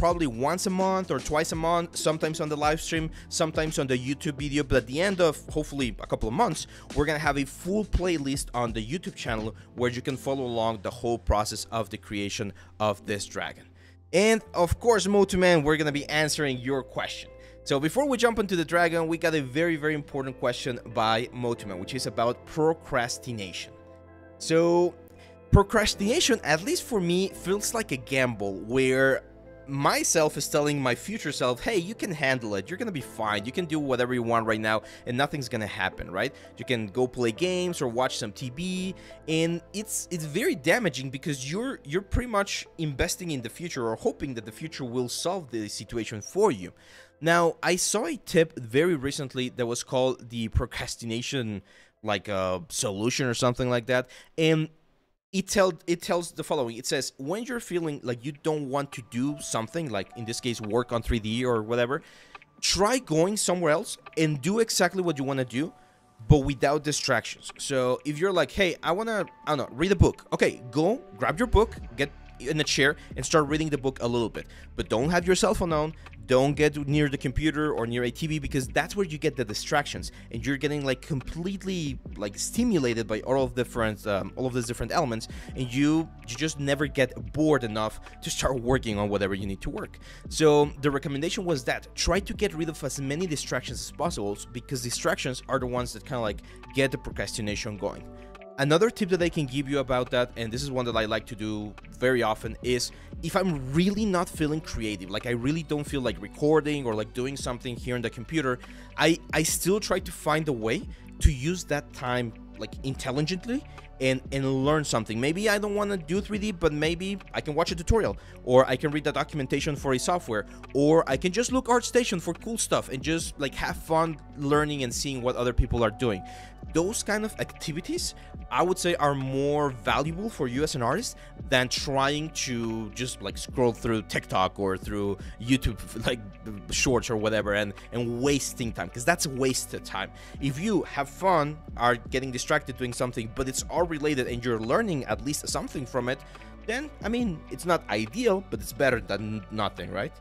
probably once a month or twice a month, sometimes on the live stream, sometimes on the YouTube video. But at the end of hopefully a couple of months, we're gonna have a full playlist on the YouTube channel where you can follow along the whole process of the creation of this dragon. And of course, Motuman, we're gonna be answering your question. So before we jump into the dragon, we got a very, very important question by Motuman, which is about procrastination. So procrastination, at least for me, feels like a gamble where myself is telling my future self, hey, you can handle it. You're gonna be fine. You can do whatever you want right now, and nothing's gonna happen, right? You can go play games or watch some TV, and it's it's very damaging because you're you're pretty much investing in the future or hoping that the future will solve the situation for you. Now, I saw a tip very recently that was called the procrastination like a uh, solution or something like that, and it tells it tells the following. It says when you're feeling like you don't want to do something like in this case work on 3d or whatever try going somewhere else and do exactly what you want to do but without distractions. So if you're like hey i want to i don't know read a book. Okay go grab your book get in a chair and start reading the book a little bit. But don't have your cell phone on don't get near the computer or near a TV because that's where you get the distractions and you're getting like completely like stimulated by all of different um, all of these different elements and you you just never get bored enough to start working on whatever you need to work. So the recommendation was that try to get rid of as many distractions as possible because distractions are the ones that kind of like get the procrastination going. Another tip that I can give you about that, and this is one that I like to do very often, is if I'm really not feeling creative, like I really don't feel like recording or like doing something here on the computer, I, I still try to find a way to use that time like intelligently and and learn something. Maybe I don't want to do 3D, but maybe I can watch a tutorial or I can read the documentation for a software or I can just look ArtStation for cool stuff and just like have fun learning and seeing what other people are doing. Those kind of activities I would say are more valuable for you as an artist than trying to just like scroll through TikTok or through YouTube like shorts or whatever and and wasting time because that's wasted time. If you have fun, are getting distracted doing something, but it's all related and you're learning at least something from it, then I mean it's not ideal, but it's better than nothing, right?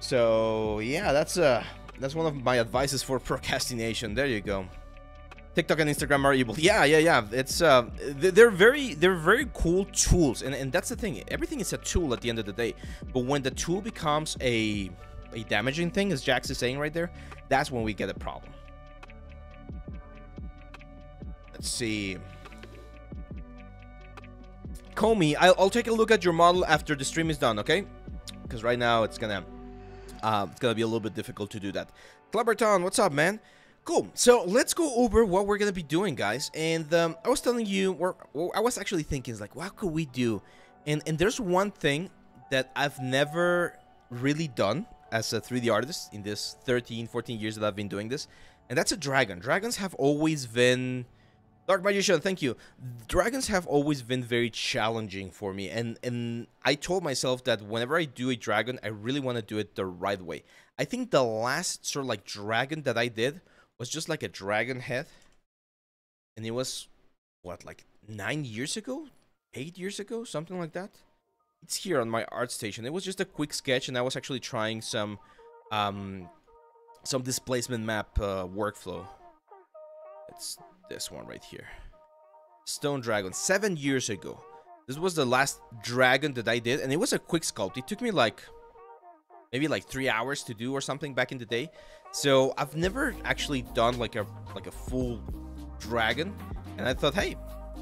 So yeah, that's uh that's one of my advices for procrastination. There you go. TikTok and Instagram are evil. Yeah, yeah, yeah. It's uh, they're very they're very cool tools, and and that's the thing. Everything is a tool at the end of the day. But when the tool becomes a a damaging thing, as Jax is saying right there, that's when we get a problem. Let's see. Comey, I'll, I'll take a look at your model after the stream is done, okay? Because right now it's gonna uh, it's gonna be a little bit difficult to do that. Cleberton, what's up, man? Cool. So let's go over what we're gonna be doing, guys. And um, I was telling you, I was actually thinking, like, what could we do? And and there's one thing that I've never really done as a 3D artist in this 13, 14 years that I've been doing this, and that's a dragon. Dragons have always been Dark Magician, thank you. Dragons have always been very challenging for me, and and I told myself that whenever I do a dragon, I really want to do it the right way. I think the last sort of like dragon that I did was just like a dragon head, and it was what like nine years ago, eight years ago, something like that. It's here on my ArtStation. It was just a quick sketch, and I was actually trying some um some displacement map uh, workflow. It's this one right here. Stone Dragon, seven years ago. This was the last dragon that I did, and it was a quick sculpt. It took me like maybe like three hours to do or something back in the day. So I've never actually done like a like a full dragon, and I thought, hey,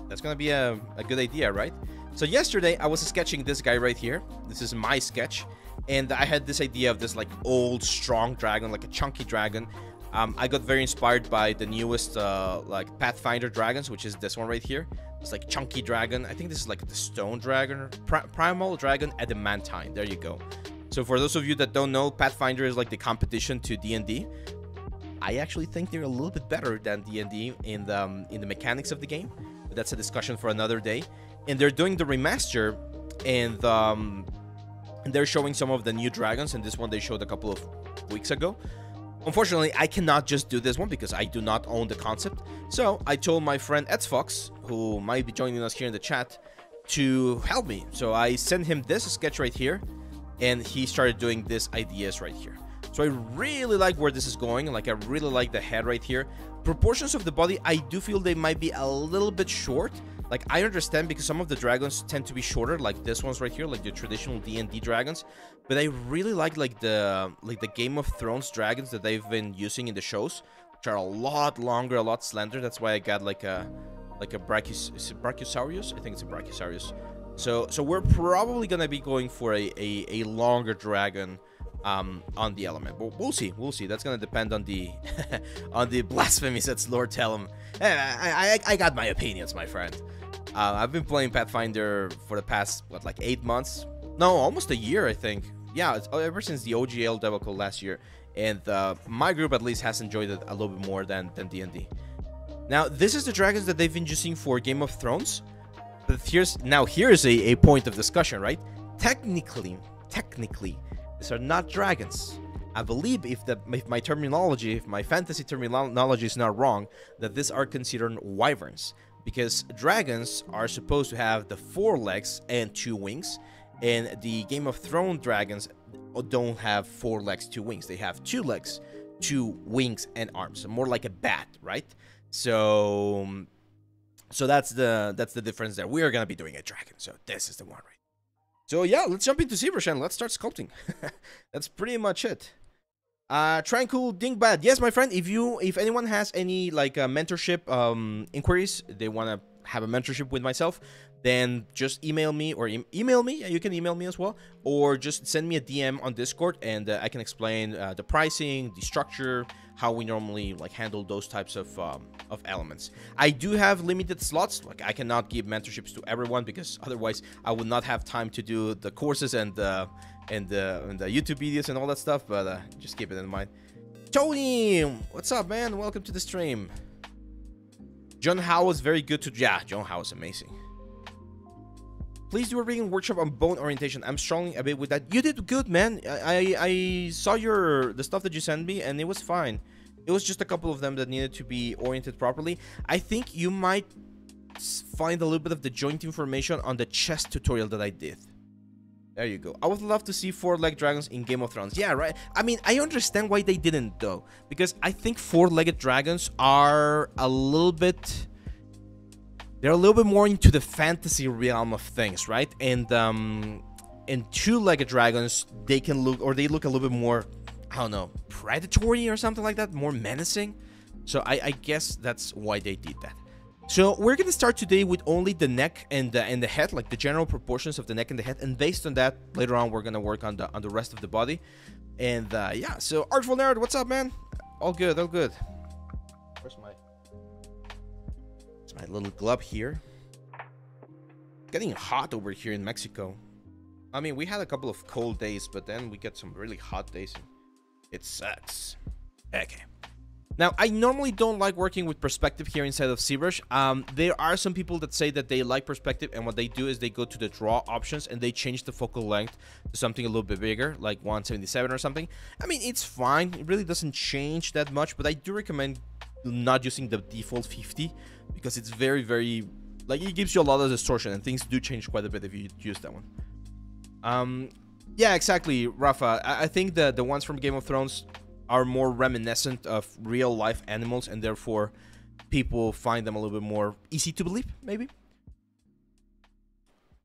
that's gonna be a, a good idea, right? So yesterday I was sketching this guy right here. This is my sketch, and I had this idea of this like old strong dragon, like a chunky dragon, um, I got very inspired by the newest uh, like Pathfinder dragons, which is this one right here. It's like chunky dragon. I think this is like the stone dragon, primal dragon adamantine. There you go. So for those of you that don't know, Pathfinder is like the competition to D&D. I actually think they're a little bit better than D&D in the um, in the mechanics of the game. But that's a discussion for another day. And they're doing the remaster, and um, they're showing some of the new dragons. And this one they showed a couple of weeks ago. Unfortunately, I cannot just do this one because I do not own the concept. So I told my friend Fox, who might be joining us here in the chat, to help me. So I sent him this sketch right here. And he started doing these ideas right here. So I really like where this is going. Like I really like the head right here. Proportions of the body, I do feel they might be a little bit short. Like I understand because some of the dragons tend to be shorter, like this one's right here, like the traditional D&D dragons. But I really like like the like the Game of Thrones dragons that they've been using in the shows, which are a lot longer, a lot slender. That's why I got like a like a Brachiosaurus. I think it's a Brachiosaurus. So so we're probably gonna be going for a a, a longer dragon um, on the element. But we'll see. We'll see. That's gonna depend on the on the blasphemy. Says Lord Tellum. I, I, I got my opinions, my friend. Uh, I've been playing Pathfinder for the past what like eight months. No, almost a year, I think. Yeah, it's ever since the OGL debacle last year, and uh, my group at least has enjoyed it a little bit more than than D&D. Now, this is the dragons that they've been using for Game of Thrones. But here's now here's a, a point of discussion, right? Technically, technically, these are not dragons. I believe if the if my terminology, if my fantasy terminology is not wrong, that these are considered wyverns because dragons are supposed to have the four legs and two wings, and the Game of Thrones dragons don't have four legs, two wings. They have two legs, two wings, and arms. More like a bat, right? So, so that's the that's the difference there. We are gonna be doing a dragon. So this is the one, right? So yeah, let's jump into ZBrush and let's start sculpting. That's pretty much it. Uh, Tranquil Dingbad. Yes, my friend. If you, if anyone has any like uh, mentorship um inquiries, they want to have a mentorship with myself, then just email me or e email me. You can email me as well, or just send me a DM on Discord, and uh, I can explain uh, the pricing, the structure, how we normally like handle those types of um, of elements. I do have limited slots. Like I cannot give mentorships to everyone because otherwise I would not have time to do the courses and the and the, and the YouTube videos and all that stuff. But uh, just keep it in mind. Tony, what's up, man? Welcome to the stream. John Howe was very good to yeah. John Howe is amazing. Please do a reading workshop on bone orientation. I'm struggling a bit with that. You did good, man. I, I, I saw your the stuff that you sent me, and it was fine. It was just a couple of them that needed to be oriented properly. I think you might find a little bit of the joint information on the chest tutorial that I did. There you go. I would love to see four-legged dragons in Game of Thrones. Yeah, right. I mean, I understand why they didn't though, because I think four-legged dragons are a little bit they're a little bit more into the fantasy realm of things, right? And um, and two-legged dragons, they can look, or they look a little bit more, I don't know, predatory or something like that, more menacing. So I, I guess that's why they did that. So we're gonna start today with only the neck and the and the head, like the general proportions of the neck and the head, and based on that, later on we're gonna work on the on the rest of the body. And uh, yeah, so Artful Nerd, what's up, man? All good, all good. My little glove here. Getting hot over here in Mexico. I mean, we had a couple of cold days, but then we get some really hot days. It sucks. Okay. Now, I normally don't like working with perspective here inside of ZBrush. Um, there are some people that say that they like perspective, and what they do is they go to the draw options and they change the focal length to something a little bit bigger, like 177 or something. I mean, it's fine. It really doesn't change that much, but I do recommend not using the default 50 because it's very, very like it gives you a lot of distortion and things do change quite a bit if you use that one. Um, yeah, exactly, Rafa. I, I think that the ones from Game of Thrones are more reminiscent of real life animals and therefore people find them a little bit more easy to believe, maybe.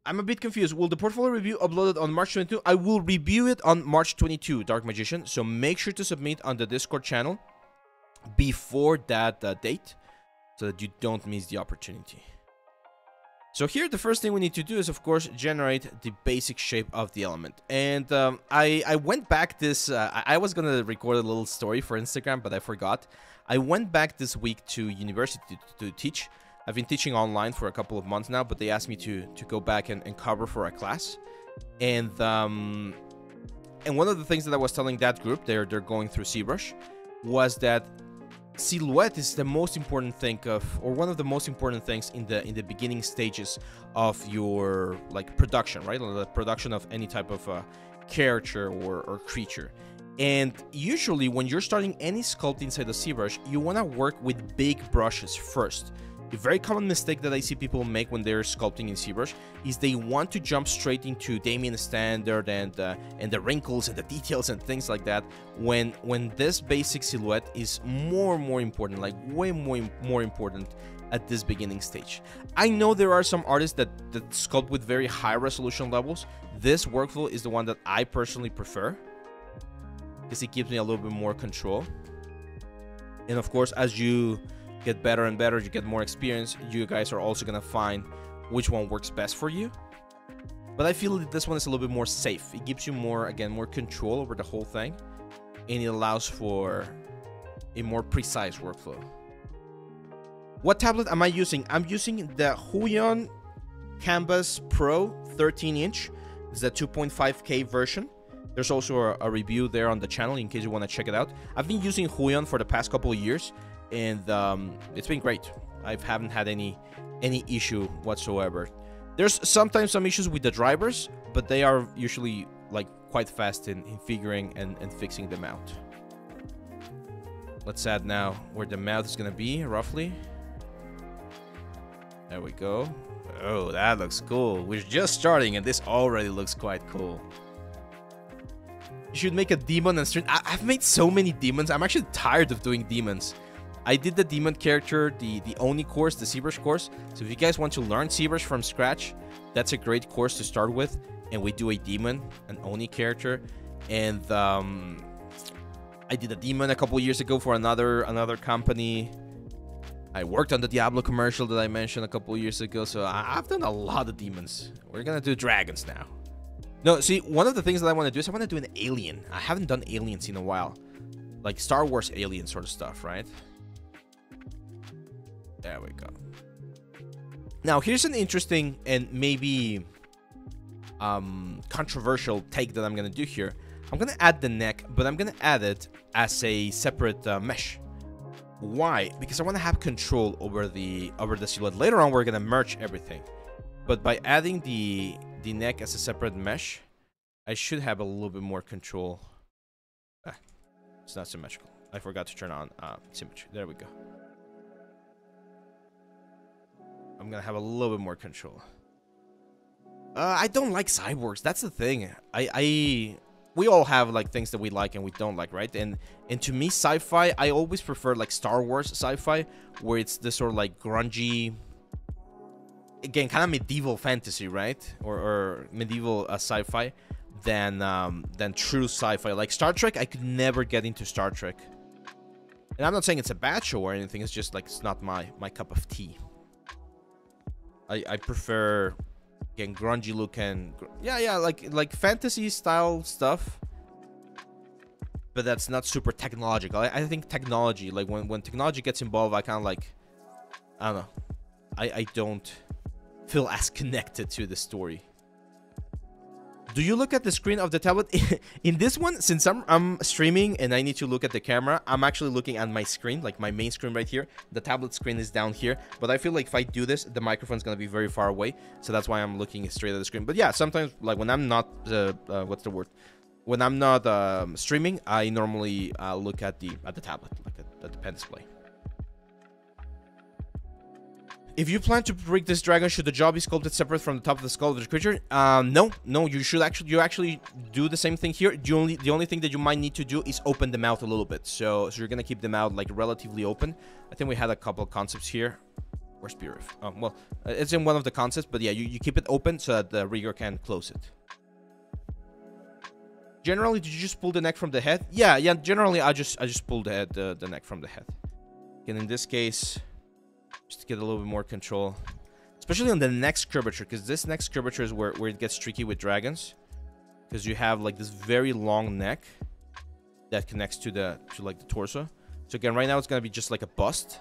I'm a bit confused. Will the portfolio review uploaded on March 22? I will review it on March 22, Dark Magician. So make sure to submit on the Discord channel before that uh, date so that you don't miss the opportunity. So here, the first thing we need to do is, of course, generate the basic shape of the element. And um, I, I went back this, uh, I was to record a little story for Instagram, but I forgot. I went back this week to university to, to teach. I've been teaching online for a couple of months now, but they asked me to, to go back and, and cover for a class. And um, and one of the things that I was telling that group, they're, they're going through ZBrush, was that silhouette is the most important thing of or one of the most important things in the in the beginning stages of your like production right? The production of any type of uh, character or, or creature. And usually when you're starting any sculpt inside the ZBrush you want to work with big brushes first a very common mistake that I see people make when they're sculpting in ZBrush is they want to jump straight into Damien Standard and uh, and the wrinkles and the details and things like that. When when this basic silhouette is more and more important, like way more more important at this beginning stage. I know there are some artists that that sculpt with very high resolution levels. This workflow is the one that I personally prefer because it gives me a little bit more control. And of course, as you get better and better, you get more experience, you guys are also gonna find which one works best for you. But I feel that this one is a little bit more safe. It gives you more, again, more control over the whole thing, and it allows for a more precise workflow. What tablet am I using? I'm using the Huion Kamvas Pro 13 inch. It's the 2.5K version. There's also a, a, review there on the channel in case you want to check it out. I've been using Huion for the past couple of years, and um, it's been great. I haven't had any any issue whatsoever. There's sometimes some issues with the drivers, but they are usually like quite fast in, in figuring and, and fixing them out. Let's add now where the mouth is gonna be, roughly. There we go. Oh, that looks cool. We're just starting and this already looks quite cool. You should make a demon and stream. I have made so many demons. I'm actually tired of doing demons. I did the demon character, the, the Oni course, the ZBrush course. So if you guys want to learn ZBrush from scratch, that's a great course to start with. And we do a demon, an Oni character. And um, I did a demon a couple years ago for another another company. I worked on the Diablo commercial that I mentioned a couple years ago. So I've done a lot of demons. We're going to do dragons now. No, see, one of the things that I want to do is I want to do an alien. I haven't done aliens in a while. Like Star Wars alien sort of stuff, right? There we go. Now, here's an interesting and maybe um, controversial take that I'm going to do here. I'm going to add the neck, but I'm going to add it as a separate uh, mesh. Why? Because I want to have control over the over the silhouette. Later on, we're going to merge everything. But by adding the the neck as a separate mesh, I should have a little bit more control. Ah, it's not symmetrical. I forgot to turn on uh, symmetry. There we go. I'm gonna have a little bit more control. Uh, I don't like cyborgs. That's the thing. I, I, we all have like things that we like and we don't like, right? And and to me, sci-fi, I always prefer like Star Wars sci-fi, where it's this sort of like grungy, again, kind of medieval fantasy, right? Or, or medieval uh, sci-fi, than um, than true sci-fi. Like Star Trek, I could never get into Star Trek. And I'm not saying it's a bad show or anything. It's just like it's not my my cup of tea. I, I prefer again grungy look and yeah yeah like like fantasy style stuff. But that's not super technological. I, I think technology like when when technology gets involved i kind of like i don't know. I i don't feel as connected to the story do you look at the screen of the tablet? In this one since I'm, I'm streaming and i need to look at the camera i'm actually looking at my screen like my main screen right here. The tablet screen is down here. But i feel like if i do this the microphone's gonna be very far away. So that's why i'm looking straight at the screen. But yeah sometimes like when i'm not uh, uh, what's the word? When i'm not um, streaming i normally uh, look at the at the tablet like at, at the pen display if you plan to break this dragon, should the jaw be sculpted separate from the top of the skull of the creature? Um, no, no. You should actually, you actually do the same thing here. The only, the only thing that you might need to do is open the mouth a little bit. So, so you're gonna keep the mouth like relatively open. I think we had a couple of concepts here. Where's Beerif? Oh, um, well, uh, it's in one of the concepts, but yeah, you, you keep it open so that the rigger can close it. Generally, did you just pull the neck from the head? Yeah, yeah. Generally, I just, I just pulled the head, the, the neck from the head. And in this case just to get a little bit more control. Especially on the next curvature, because this next curvature is where, where it gets tricky with dragons. Because you have like this very long neck that connects to the to like the torso. So again, right now it's gonna be just like a bust.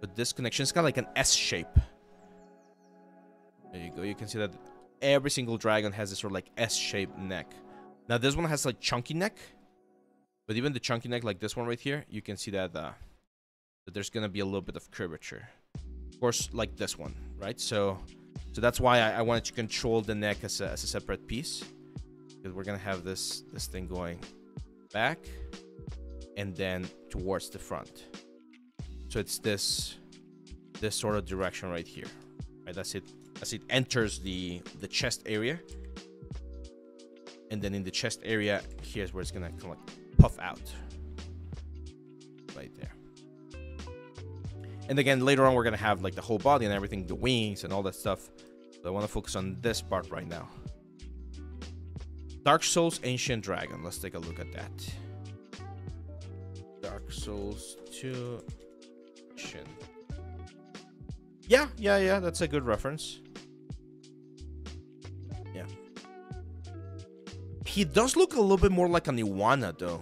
But this connection is kind of like an S shape. There you go. You can see that every single dragon has this sort of like S-shaped neck. Now this one has like chunky neck. But even the chunky neck like this one right here, you can see that uh, there's going to be a little bit of curvature. Of course, like this one, right? So so that's why I, I wanted to control the neck as a, as a separate piece. Because we're going to have this, this thing going back and then towards the front. So it's this this sort of direction right here. Right, that's it. As it enters the the chest area, and then in the chest area, here's where it's gonna kind of like puff out. And again, later on, we're gonna have like the whole body and everything, the wings and all that stuff. But I want to focus on this part right now. Dark Souls Ancient Dragon. Let's take a look at that. Dark Souls 2 Ancient. Yeah, yeah, yeah. That's a good reference. Yeah. He does look a little bit more like an iguana, though.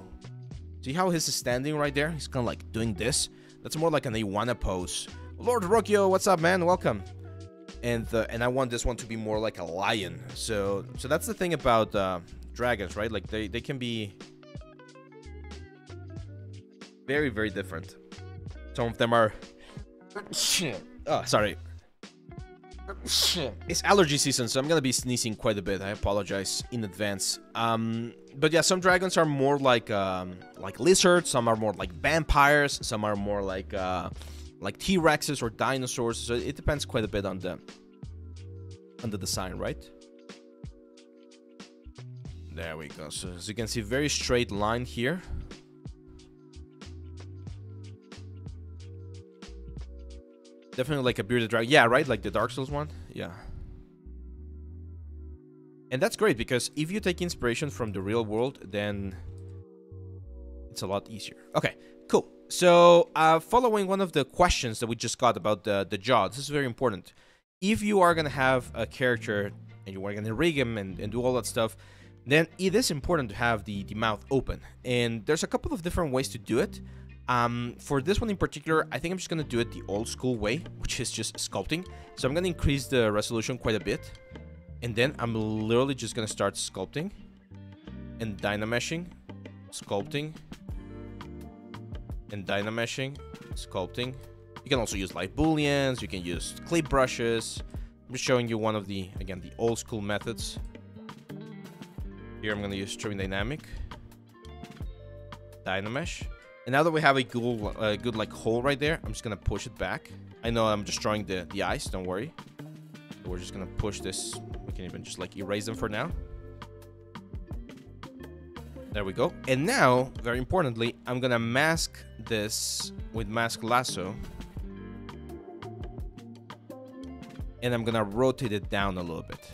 See how he's standing right there? He's kind of like doing this. That's more like an iguana pose. Lord Rokio, what's up, man? Welcome. And the and I want this one to be more like a lion. So so that's the thing about uh, dragons, right? Like they they can be very very different. Some of them are. Shit. Oh, sorry. It's allergy season, so I'm gonna be sneezing quite a bit. I apologize in advance. Um, but yeah, some dragons are more like um, like lizards. Some are more like vampires. Some are more like uh, like T Rexes or dinosaurs. So it depends quite a bit on the on the design, right? There we go. So as you can see, very straight line here. Definitely like a bearded dragon. Yeah, right? Like the Dark Souls one? Yeah. And that's great because if you take inspiration from the real world, then it's a lot easier. Okay, cool. So, uh, following one of the questions that we just got about the, the jaw, this is very important. If you are going to have a character and you are going to rig him and, and do all that stuff, then it is important to have the, the mouth open. And there's a couple of different ways to do it. Um, for this one in particular, I think I'm just going to do it the old school way, which is just sculpting. So I'm going to increase the resolution quite a bit. And then I'm literally just going to start sculpting and dynameshing, sculpting and dynameshing, sculpting. You can also use live booleans, you can use clip brushes. I'm just showing you one of the, again, the old school methods. Here I'm going to use streaming dynamic, dynamesh. And now that we have a good, uh, good like hole right there, I'm just gonna push it back. I know I'm destroying the, the ice, don't worry. We're just gonna push this. We can even just like erase them for now. There we go. And now, very importantly, I'm gonna mask this with mask lasso. And I'm gonna rotate it down a little bit.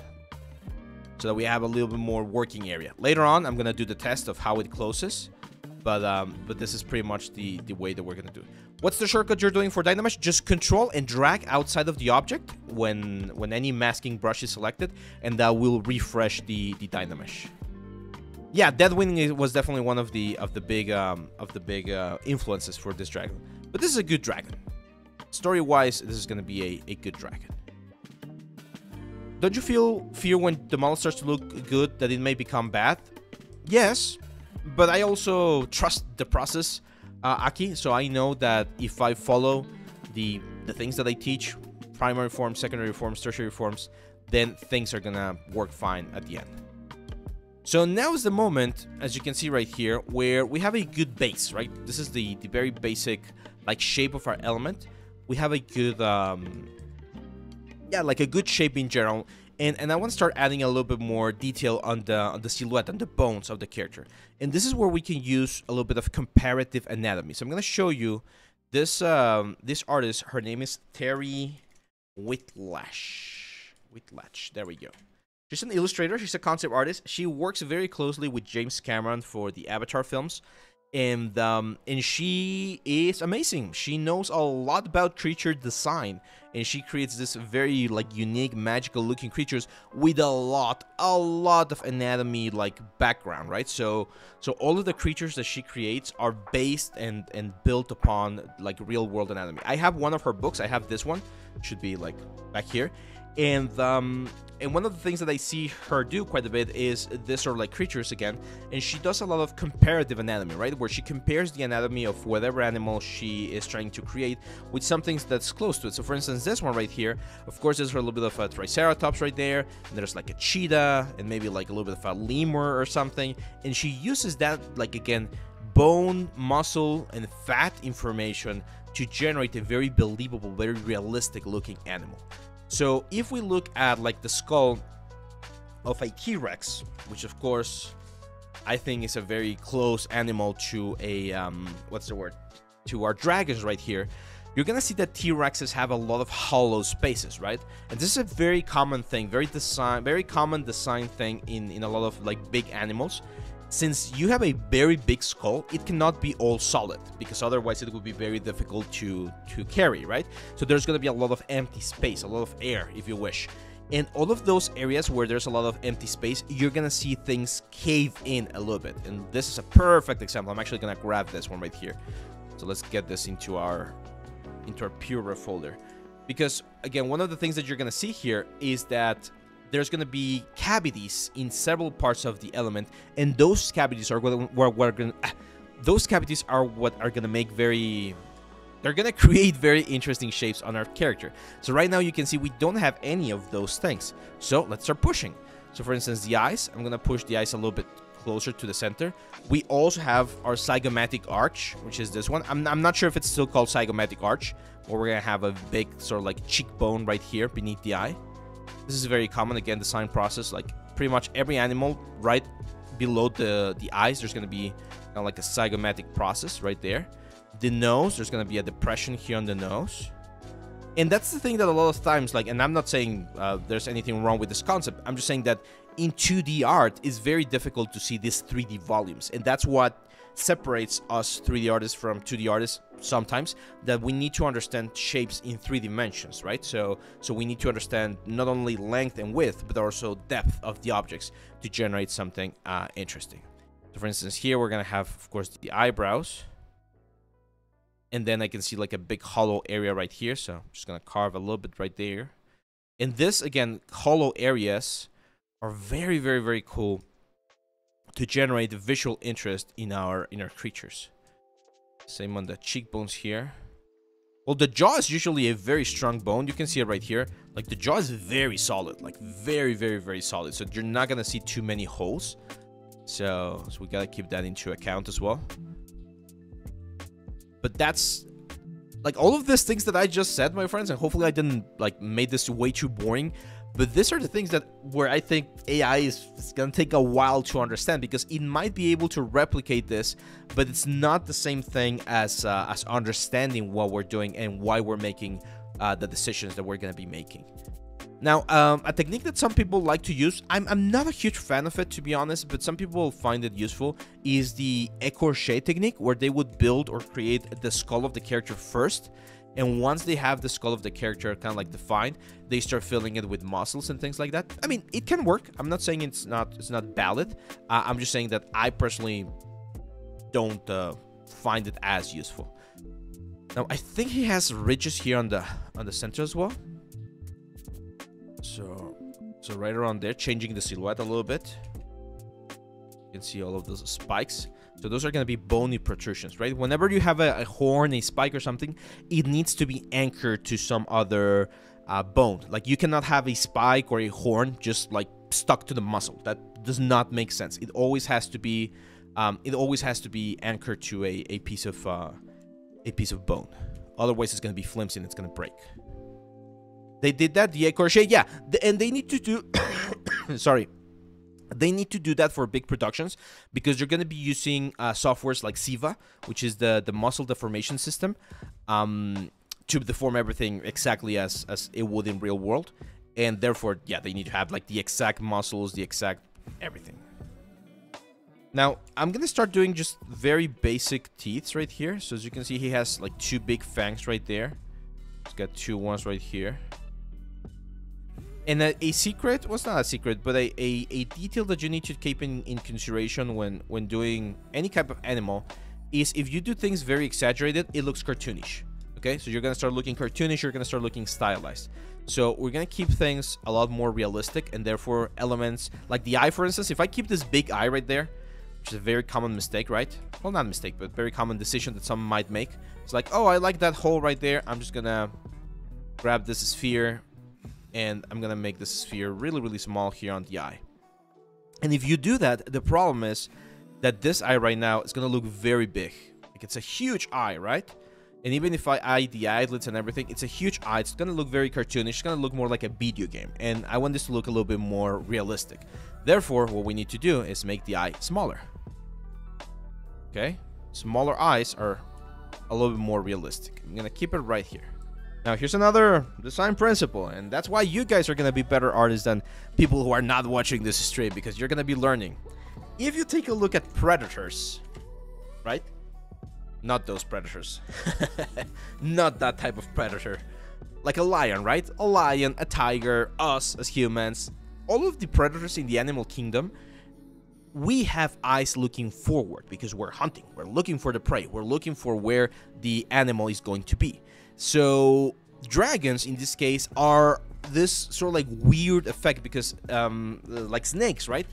So that we have a little bit more working area. Later on, I'm gonna do the test of how it closes. But um, but this is pretty much the, the way that we're gonna do it. What's the shortcut you're doing for Dynamesh? Just control and drag outside of the object when when any masking brush is selected, and that will refresh the, the Dynamesh. Yeah, Deadwing was definitely one of the of the big um, of the big uh, influences for this dragon. But this is a good dragon. Story-wise, this is gonna be a, a good dragon. Don't you feel fear when the model starts to look good that it may become bad? Yes, but I also trust the process, uh, Aki. So I know that if I follow the the things that I teach, primary forms, secondary forms, tertiary forms, then things are gonna work fine at the end. So now is the moment, as you can see right here, where we have a good base, right? This is the the very basic like shape of our element. We have a good um, yeah, like a good shape in general. And, and I want to start adding a little bit more detail on the on the silhouette and the bones of the character. And this is where we can use a little bit of comparative anatomy. So I'm going to show you this um, this artist. Her name is Terry Whitlatch. Whitlatch. There we go. She's an illustrator. She's a concept artist. She works very closely with James Cameron for the Avatar films and um, and she is amazing. She knows a lot about creature design, and she creates this very like unique, magical looking creatures with a lot, a lot of anatomy like background, right? So so all of the creatures that she creates are based and and built upon like real world anatomy. I have one of her books. I have this one, should be like back here, and um and one of the things that I see her do quite a bit is this sort of like creatures again, and she does a lot of comparative anatomy, right? Where she compares the anatomy of whatever animal she is trying to create with something that's close to it. So for instance, this one right here, of course, there's a little bit of a triceratops right there, and there's like a cheetah, and maybe like a little bit of a lemur or something, and she uses that like again bone, muscle, and fat information to generate a very believable, very realistic looking animal. So if we look at like the skull of a T-Rex, which of course I think is a very close animal to a um, what's the word to our dragons right here you're gonna see that T-Rexes have a lot of hollow spaces, right? And this is a very common thing, very design, very common design thing in in a lot of like big animals. Since you have a very big skull, it cannot be all solid because otherwise it would be very difficult to to carry, right? So there's gonna be a lot of empty space, a lot of air, if you wish. In all of those areas where there's a lot of empty space, you're gonna see things cave in a little bit. And this is a perfect example. I'm actually gonna grab this one right here. So let's get this into our into our PureRef folder. Because, again, one of the things that you're going to see here is that there's going to be cavities in several parts of the element, and those cavities are what, are going ah, those cavities are what are going to make very they're going to create very interesting shapes on our character. So right now you can see we don't have any of those things. So let's start pushing. So for instance, the eyes, I'm going to push the eyes a little bit closer to the center. We also have our zygomatic arch, which is this one. I'm, I'm not sure if it's still called zygomatic arch, or we're gonna have a big sort of like cheekbone right here beneath the eye. This is very common, again, the design process. Like pretty much every animal right below the, the eyes, there's gonna be kind of like a zygomatic process right there. The nose, there's gonna be a depression here on the nose. And that's the thing that a lot of times, like, and I'm not saying uh, there's anything wrong with this concept. I'm just saying that in 2D art, it's very difficult to see these 3D volumes. And that's what separates us 3D artists from 2D artists sometimes that we need to understand shapes in three dimensions right so so we need to understand not only length and width but also depth of the objects to generate something uh, interesting so for instance here we're gonna have of course the eyebrows and then I can see like a big hollow area right here. So I'm just to carve a little bit right there. And this, again, hollow areas are very, very, very cool to generate the visual interest in our in our creatures. Same on the cheekbones here. Well, the jaw is usually a very strong bone. You can see it right here. Like, the jaw is very solid. Like, very, very, very solid. So you're not going to see too many holes. So, so we got to keep that into account as well. But that's like all of these things that I just said, my friends, and hopefully I didn't like made this way too boring. But these are the things that where I think AI is, is gonna take a while to understand because it might be able to replicate this, but it's not the same thing as uh, as understanding what we're doing and why we're making uh, the decisions that we're gonna be making. Now, um, a technique that some people like to use, I'm, I'm not a huge fan of it to be honest, but some people find it useful, is the écorché technique, where they would build or create the skull of the character first, and once they have the skull of the character kind of like defined, they start filling it with muscles and things like that. I mean, it can work. I'm not saying it's not it's not valid. Uh, I'm just saying that I personally don't uh, find it as useful. Now, I think he has ridges here on the on the center as well. So, so right around there, changing the silhouette a little bit. You can see all of those spikes. So those are going to be bony protrusions, right? Whenever you have a, a, horn, a spike or something, it needs to be anchored to some other uh, bone. Like you cannot have a spike or a horn just like stuck to the muscle. That does not make sense. It always has to be, um, it always has to be anchored to a, a piece of, uh, a piece of bone. Otherwise, it's going to be flimsy and it's going to break. They did that, the écorché, yeah, and they need to do. sorry, they need to do that for big productions because you're going to be using uh, softwares like Ziva, which is the the muscle deformation system, um, to deform everything exactly as as it would in real world, and therefore, yeah, they need to have like the exact muscles, the exact everything. Now, I'm going to start doing just very basic teeth right here. So as you can see, he has like two big fangs right there. He's got two ones right here. And a, a, secret, well, it's not a secret, but a, a, a, detail that you need to keep in, in consideration when, when doing any type of animal is if you do things very exaggerated, it looks cartoonish. Okay, so you're gonna start looking cartoonish, you're gonna start looking stylized. So we're gonna keep things a lot more realistic and therefore elements like the eye, for instance, if I keep this big eye right there, which is a very common mistake, right? Well, not mistake, but very common decision that someone might make. It's like, oh, I like that hole right there. I'm just gonna grab this sphere, and I'm gonna make the sphere really really small here on the eye and if you do that the problem is that this eye right now is gonna look very big like it's a huge eye right And even if I eye the eyelids and everything, it's a huge eye. It's gonna look very cartoonish. It's gonna look more like a video game. And I want this to look a little bit more realistic. Therefore, what we need to do is make the eye smaller. Okay? Smaller eyes are a little bit more realistic. I'm gonna keep it right here. Now, here's another design principle, and that's why you guys are gonna be better artists than people who are not watching this stream, because you're gonna be learning. If you take a look at predators, right? Not those predators. Not that type of predator. Like a lion, right? A lion, a tiger, us as humans. All of the predators in the animal kingdom, we have eyes looking forward because we're hunting. We're looking for the prey. We're looking for where the animal is going to be. So dragons, in this case, are this sort of like weird effect because um, like snakes, right?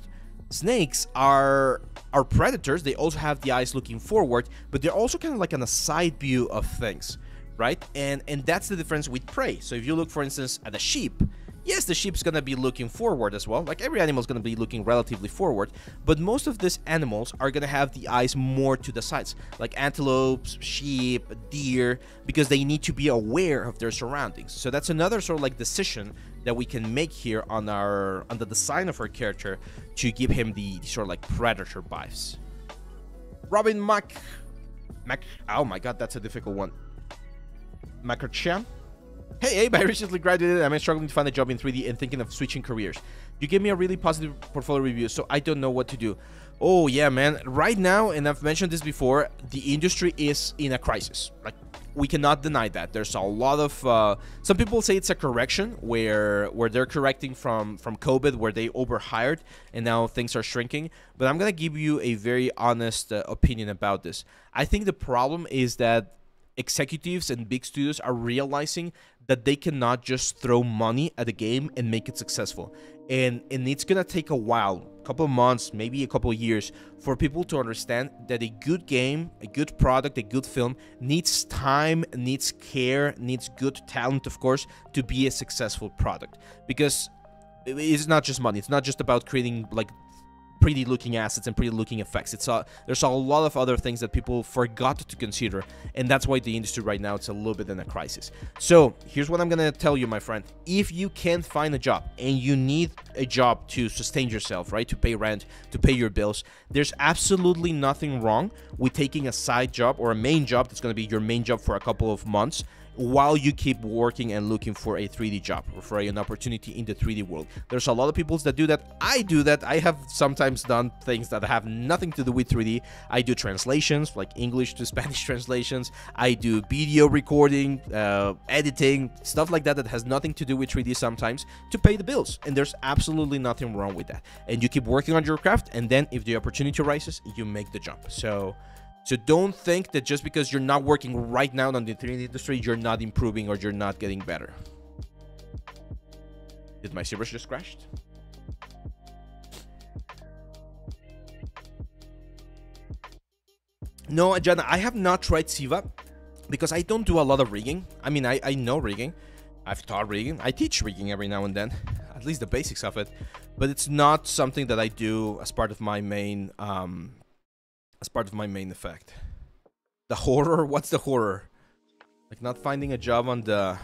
Snakes are are predators. They also have the eyes looking forward, but they're also kind of like on a side view of things, right? And and that's the difference with prey. So if you look, for instance, at a sheep, yes, the sheep's gonna be looking forward as well. Like every animal is gonna be looking relatively forward, but most of these animals are gonna have the eyes more to the sides, like antelopes, sheep, deer, because they need to be aware of their surroundings. So that's another sort of like decision that we can make here on our on the design of our character to give him the, sort of like predator vibes. Robin Mac, Mac. Oh my god, that's a difficult one. Makarchan. Hey Abe, I recently graduated. I'm struggling to find a job in 3D and thinking of switching careers. You gave me a really positive portfolio review, so I don't know what to do. Oh yeah, man. Right now, and I've mentioned this before, the industry is in a crisis. Like we cannot deny that. There's a lot of uh, some people say it's a correction where where they're correcting from from COVID, where they overhired and now things are shrinking. But I'm gonna give you a very honest uh, opinion about this. I think the problem is that executives and big studios are realizing that they cannot just throw money at a game and make it successful. And and it's gonna take a while, a couple of months, maybe a couple of years, for people to understand that a good game, a good product, a good film needs time, needs care, needs good talent, of course, to be a successful product. Because it's not just money. It's not just about creating like pretty looking assets and pretty looking effects. It's a, there's a lot of other things that people forgot to consider, and that's why the industry right now it's a little bit in a crisis. So here's what I'm gonna tell you, my friend. If you can't find a job and you need a job to sustain yourself, right, to pay rent, to pay your bills, there's absolutely nothing wrong with taking a side job or a main job that's gonna be your main job for a couple of months while you keep working and looking for a 3D job or for an opportunity in the 3D world. There's a lot of people that do that. I do that. I have sometimes done things that have nothing to do with 3D. I do translations, like English to Spanish translations. I do video recording, uh, editing, stuff like that that has nothing to do with 3D sometimes to pay the bills. And there's absolutely nothing wrong with that. And you keep working on your craft, and then if the opportunity arises, you make the jump. So so don't think that just because you're not working right now on the 3D industry, you're not improving or you're not getting better. Did my servers just crashed? No, Jana, I have not tried Ziva because I don't do a lot of rigging. I mean, I, I know rigging. I've taught rigging. I teach rigging every now and then, at least the basics of it. But it's not something that I do as part of my main um, as part of my main effect. The horror? What's the horror? Like not finding a job on the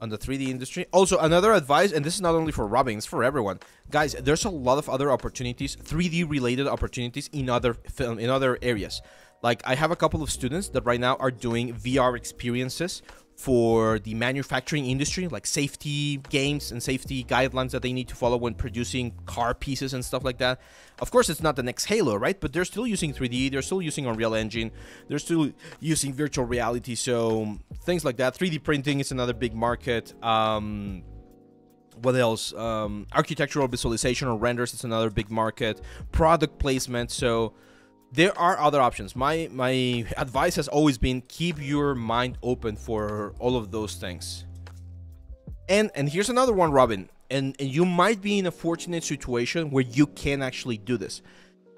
on the 3D industry. Also, another advice, and this is not only for Robin, it's for everyone. Guys, there's a lot of other opportunities, 3D related opportunities in other film in other areas. Like I have a couple of students that right now are doing VR experiences for the manufacturing industry, like safety games and safety guidelines that they need to follow when producing car pieces and stuff like that. Of course, it's not the next Halo, right? But they're still using 3D, they're still using Unreal Engine, they're still using virtual reality, so things like that. 3D printing is another big market. Um, what else? Um, architectural visualization or renders is another big market. Product placement, so there are other options. My my advice has always been keep your mind open for all of those things. And and here's another one, Robin. And, and you might be in a fortunate situation where you can actually do this.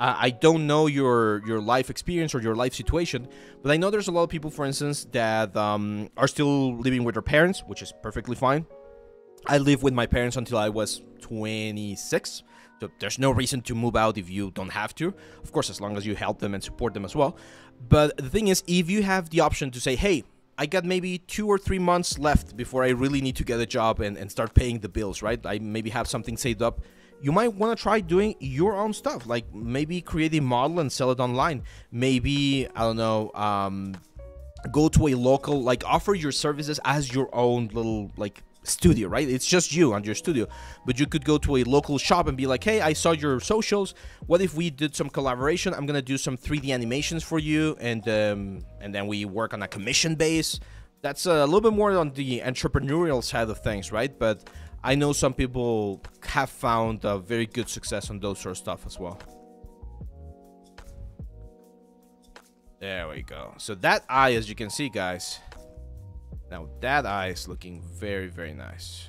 I don't know your your life experience or your life situation, but I know there's a lot of people, for instance, that um, are still living with their parents, which is perfectly fine. I lived with my parents until I was 26. There's no reason to move out if you don't have to. Of course, as long as you help them and support them as well. But the thing is, if you have the option to say, hey, I got maybe two or three months left before I really need to get a job and, and start paying the bills, right? I maybe have something saved up. You might want to try doing your own stuff, like maybe create a model and sell it online. Maybe, I don't know, um, go to a local, like offer your services as your own little, like, studio, right? It's just you and your studio. But you could go to a local shop and be like, hey, I saw your socials. What if we did some collaboration? I'm gonna do some 3D animations for you, and um, and then we work on a commission base. That's a little bit more on the entrepreneurial side of things, right? But I know some people have found a very good success on those sort of stuff as well. There we go. So that eye, as you can see, guys, now that eye is looking very, very nice.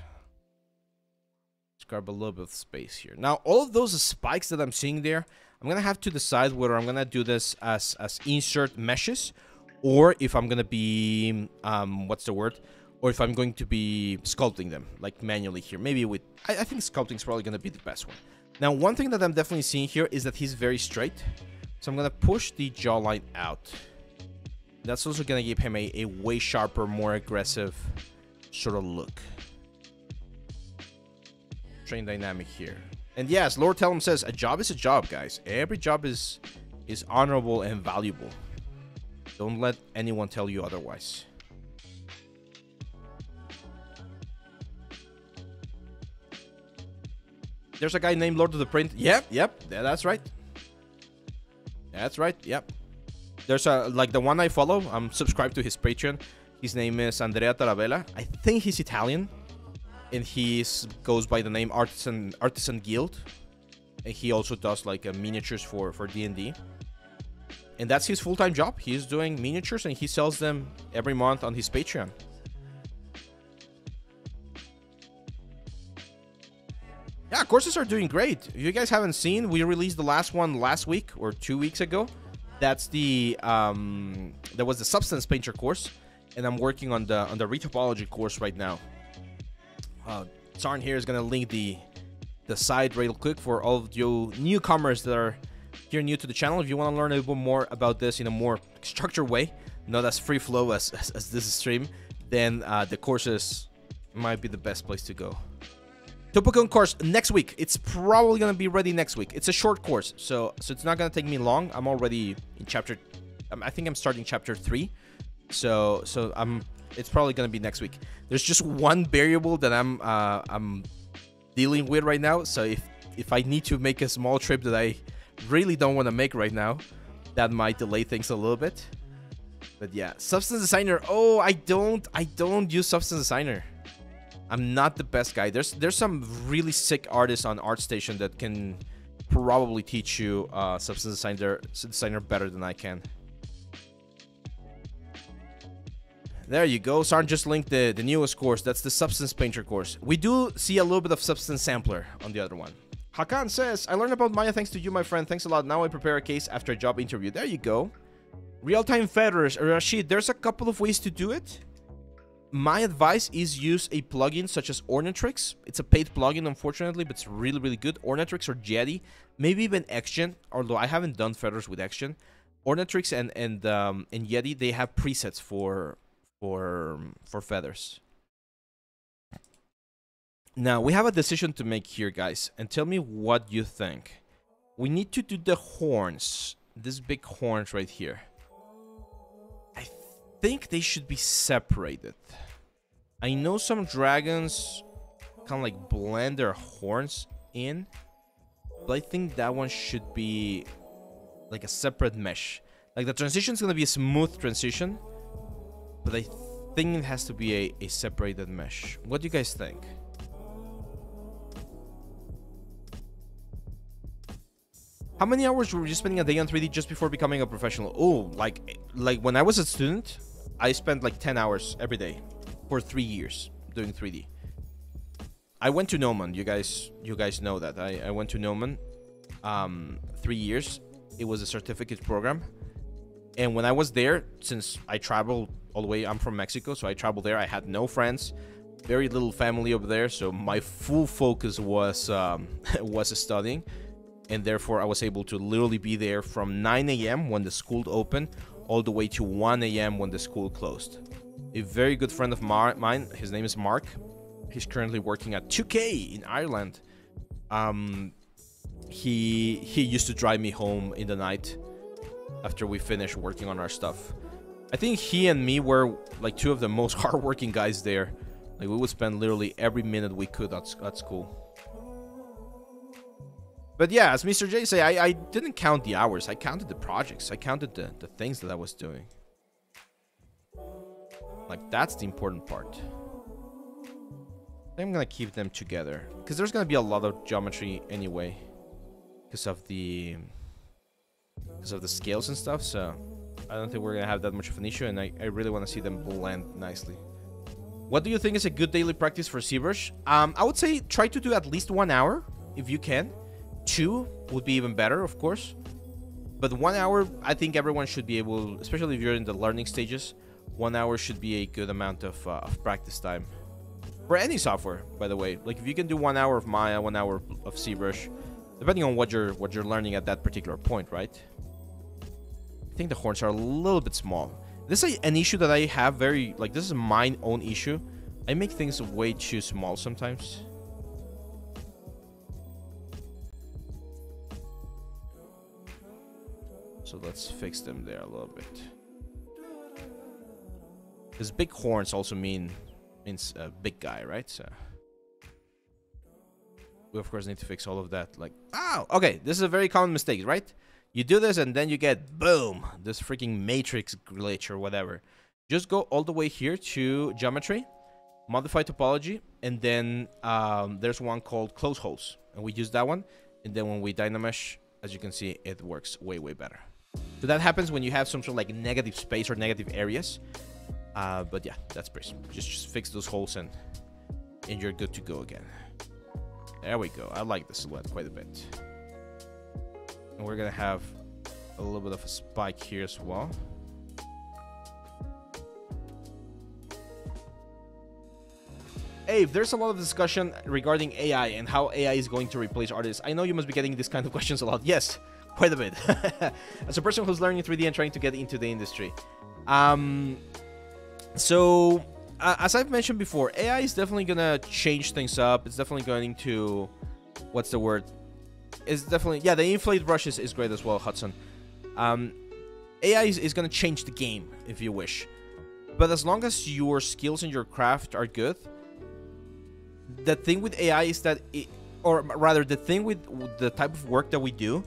Let's grab a little bit of space here. Now, all of those spikes that I'm seeing there, I'm to have to decide whether I'm to do this as, as insert meshes or if I'm to be, um, what's the word? Or if I'm going to be sculpting them, like manually here. Maybe with, I, I think sculpting is probably to be the best one. Now, one thing that I'm definitely seeing here is that he's very straight. So I'm to push the jawline out. That's also going to give him a, a way sharper, more aggressive sort of look. Trim dynamic here. And yes, Lord Tellum says, a job is a job, guys. Every job is is honorable and valuable. Don't let anyone tell you otherwise. There's a guy named Lord of the Print. Yep, yep, that's right. That's right, yep. There's a like the one I follow. I'm subscribed to his Patreon. His name is Andrea Tarabella. I think he's Italian, and he goes by the name Artisan Artisan Guild. And he also does like uh, miniatures for for D and D. And that's his full-time job. He's doing miniatures and he sells them every month on his Patreon. Yeah, courses are doing great. If you guys haven't seen, we released the last one last week or two weeks ago. That's the um, that was the substance painter course, and I'm working on the on the retopology course right now. Uh, Sarn here is gonna link the the site real quick for all of you newcomers that are here new to the channel. If you want to learn a little bit more about this in a more structured way, not as free flow as, as, as this stream, then uh, the courses might be the best place to go. Topogun course next week. It's probably gonna be ready next week. It's a short course, so so it's not gonna take me long. I'm already in chapter. Um, I think I'm starting chapter three, so so I'm. It's probably gonna be next week. There's just one variable that I'm uh, I'm dealing with right now. So if if I need to make a small trip that I really don't want to make right now, that might delay things a little bit. But yeah, Substance Designer. Oh, I don't I don't use Substance Designer. I'm not the best guy. There's there's some really sick artists on ArtStation that can probably teach you uh, substance designer designer better than I can. There you go. Sarn just linked the, the newest course. That's the Substance Painter course. We do see a little bit of Substance Sampler on the other one. Hakan says, I learned about Maya thanks to you, my friend. Thanks a lot. Now I prepare a case after a job interview. There you go. Real-time feathers. Rashid, there's a couple of ways to do it my advice is use a plugin such as Ornatrix. It's a paid plugin, unfortunately, but it's really, really good. Ornatrix or Yeti, maybe even XGen, although I haven't done feathers with XGen. Ornatrix and and um, and Yeti, they have presets for for for feathers. Now we have a decision to make here, guys, and tell me what you think. We need to do the horns, these big horns right here think they should be separated. I know some dragons kind of like blend their horns in, but I think that one should be like a separate mesh. Like the transition is going to be a smooth transition, but I think it has to be a, a separated mesh. What do you guys think? How many hours were you spending a day on 3D just before becoming a professional? Oh, like like when I was a student, I spent like 10 hours every day for three years doing 3D. I went to Gnomon. You guys, you guys know that. I, I went to Gnomon um, three years. It was a certificate program. And when I was there, since I traveled all the way, I'm from Mexico, so I traveled there. I had no friends, very little family over there, so my full focus was um, was studying, and therefore I was able to literally be there from 9 a.m. when the school opened all the way to 1 a.m. when the school closed. a very good friend of mine. His name is Mark. He's currently working at 2K in Ireland. Um, he he used to drive me home in the night after we finished working on our stuff. I think he and me were like two of the most hardworking guys there. Like we would spend literally every minute we could at, at school. But yeah, as Mr. J say, I, I didn't count the hours. I counted the projects. I counted the, the things that I was doing. Like, that's the important part. I'm gonna keep them together. Because there's gonna be a lot of geometry anyway. Because of the... Because of the scales and stuff, so... I don't think we're gonna have that much of an issue, and I, I really want to see them blend nicely. What do you think is a good daily practice for ZBrush? Um, I would say try to do at least one hour, if you can. Two would be even better, of course. But one hour, I think everyone should be able, especially if you're in the learning stages, one hour should be a good amount of, uh, of practice time. For any software, by the way. Like if you can do one hour of Maya, one hour of ZBrush, depending on what you're what you're learning at that particular point, right? I think the horns are a little bit small. This is an issue that I have very, like this is my own issue. I make things way too small sometimes. So let's fix them there a little bit. Because big horns also mean means a big guy, right? So we of course need to fix all of that. Like, oh, okay, this is a very common mistake, right? You do this and then you get boom, this freaking matrix glitch or whatever. Just go all the way here to geometry, modify topology, and then um, there's one called close holes, and we use that one. And then when we dynamesh, as you can see, it works way way better. So that happens when you have some sort of like negative space or negative areas. Uh, but yeah, that's pretty. Just, just fix those holes and and you're good to go again. There we go. I like the silhouette quite a bit. And we're gonna have a little bit of a spike here as well. Hey, if there's a lot of discussion regarding AI and how AI is going to replace artists. I know you must be getting these kind of questions a lot. Yes, quite a bit. As a person who's learning 3D and trying to get into the industry. Um, so, uh, as I've mentioned before, AI is definitely to change things up. It's definitely going to... What's the word? It's definitely... Yeah, the inflate brush is, is great as well, Hudson. Um, AI is, is to change the game, if you wish. But as long as your skills and your craft are good, the thing with AI is that it, or rather the thing with the type of work that we do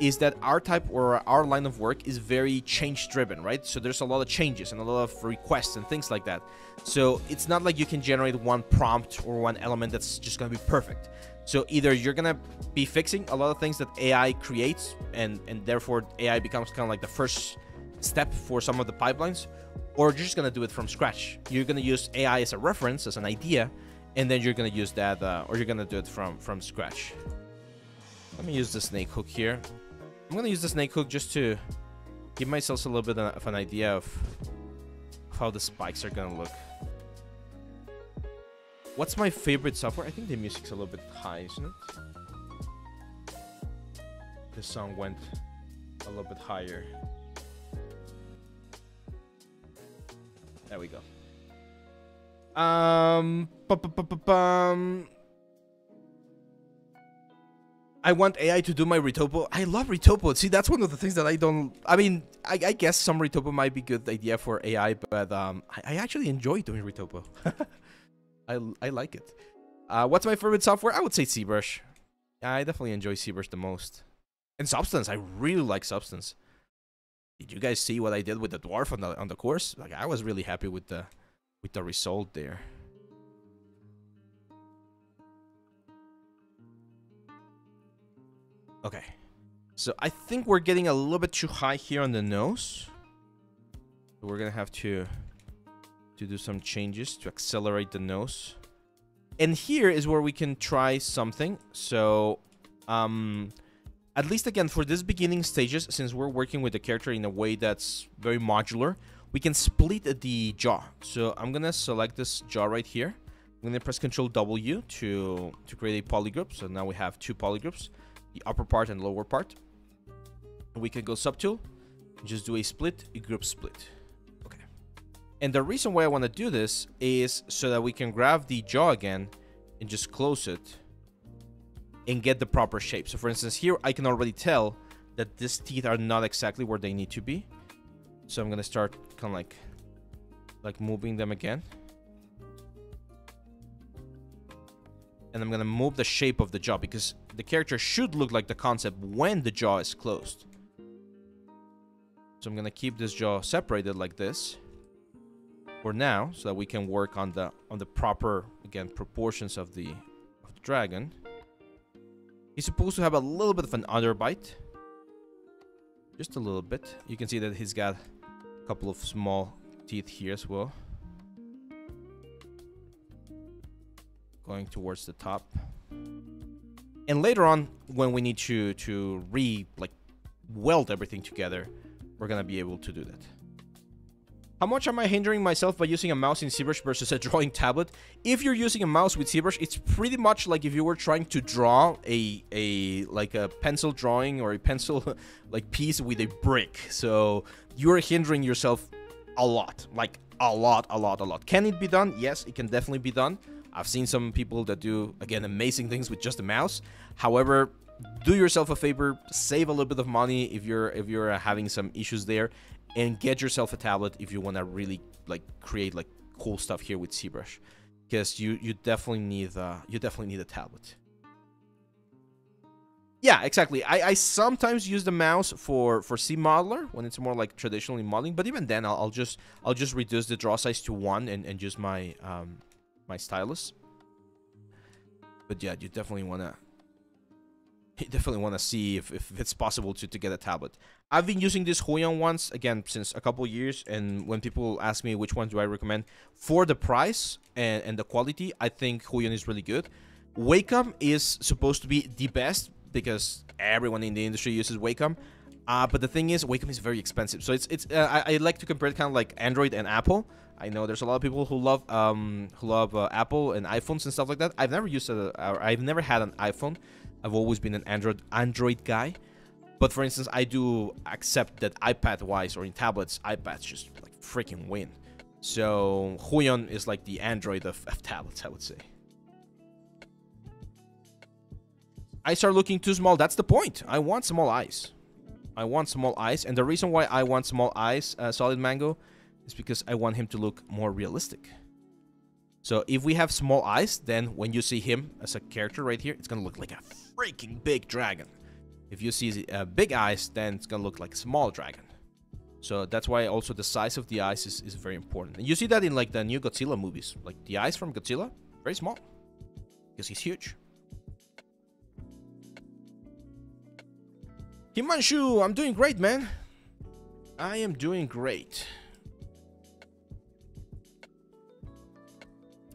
is that our type or our line of work is very change driven, right? So there's a lot of changes and a lot of requests and things like that. So it's not like you can generate one prompt or one element that's just going to be perfect. So either you're going to be fixing a lot of things that AI creates and and therefore AI becomes kind of like the first step for some of the pipelines or you're just going to do it from scratch. You're going to use AI as a reference, as an idea, and then you're going to use that uh, or you're going to do it from from scratch. Let me use the snake hook here. I'm gonna use the snake hook just to give myself a little bit of an idea of how the spikes are gonna look. What's my favorite software? I think the music's a little bit high, isn't it? This song went a little bit higher. There we go. Um, bu -bu -bu I want AI to do my retopo. I love retopo. See, that's one of the things that I don't. I mean, I, I guess some retopo might be good idea for AI, but um, I, I actually enjoy doing retopo. I I like it. Uh, what's my favorite software? I would say ZBrush. I definitely enjoy ZBrush the most. And Substance, I really like Substance. Did you guys see what I did with the dwarf on the on the course? Like, I was really happy with the with the result there. Okay. So I think we're getting a little bit too high here on the nose. We're going to have to to do some changes to accelerate the nose. And here is where we can try something. So um at least again for this beginning stages since we're working with the character in a way that's very modular, we can split the jaw. So I'm going to select this jaw right here. I'm going to press Control W to to create a polygroup. So now we have two polygroups the upper part and lower part. We can go subtool, just do a split, a group split. Okay. And the reason why I want to do this is so that we can grab the jaw again and just close it and get the proper shape. So for instance, here I can already tell that these teeth are not exactly where they need to be. So I'm going to start kind of like, like moving them again. And I'm to move the shape of the jaw because the character should look like the concept when the jaw is closed. So I'm to keep this jaw separated like this for now so that we can work on the on the proper again proportions of the of the dragon. He's supposed to have a little bit of an underbite. Just a little bit. You can see that he's got a couple of small teeth here as well. Going towards the top. And later on, when we need to to re like weld everything together, we're gonna be able to do that. How much am I hindering myself by using a mouse in ZBrush versus a drawing tablet? If you're using a mouse with ZBrush, it's pretty much like if you were trying to draw a a like a pencil drawing or a pencil like piece with a brick. So you're hindering yourself a lot, like a lot, a lot, a lot. Can it be done? Yes, it can definitely be done. I've seen some people that do again amazing things with just a mouse. However, do yourself a favor, save a little bit of money if you're if you're having some issues there and get yourself a tablet if you want to really like create like cool stuff here with ZBrush. Because you you definitely need uh you definitely need a tablet. Yeah exactly. I, I sometimes use the mouse for for ZModeler when it's more like traditionally modeling but even then I'll, I'll just I'll just reduce the draw size to one and, and use my um my stylus but yeah you definitely want to you definitely want to see if, if it's possible to, to get a tablet. I've been using this Huion ones, again, since a couple years, and when people ask me which one do I recommend, for the price and, and the quality, I think Huion is really good. Wacom is supposed to be the best, because everyone in the industry uses Wacom, uh, but the thing is, Wacom is very expensive. So it's it's uh, I, I, like to compare it kind of like Android and Apple. I know there's a lot of people who love um who love uh, Apple and iPhones and stuff like that. I've never used a, I've never had an iPhone, I've always been an Android Android guy. But for instance, I do accept that iPad wise or in tablets, iPads just like freaking win. So Huion is like the Android of, of tablets, I would say. I start looking too small. That's the point. I want small eyes. I want small eyes. And the reason why I want small eyes, uh, Solid Mango, is because I want him to look more realistic. So if we have small eyes, then when you see him as a character right here, it's to look like a freaking big dragon. If you see uh, big eyes, then it's to look like a small dragon. So that's why also the size of the eyes is, is very important. And you see that in like the new Godzilla movies. Like the eyes from Godzilla, very small. Because he's huge. Himanshu, I'm doing great, man. I am doing great.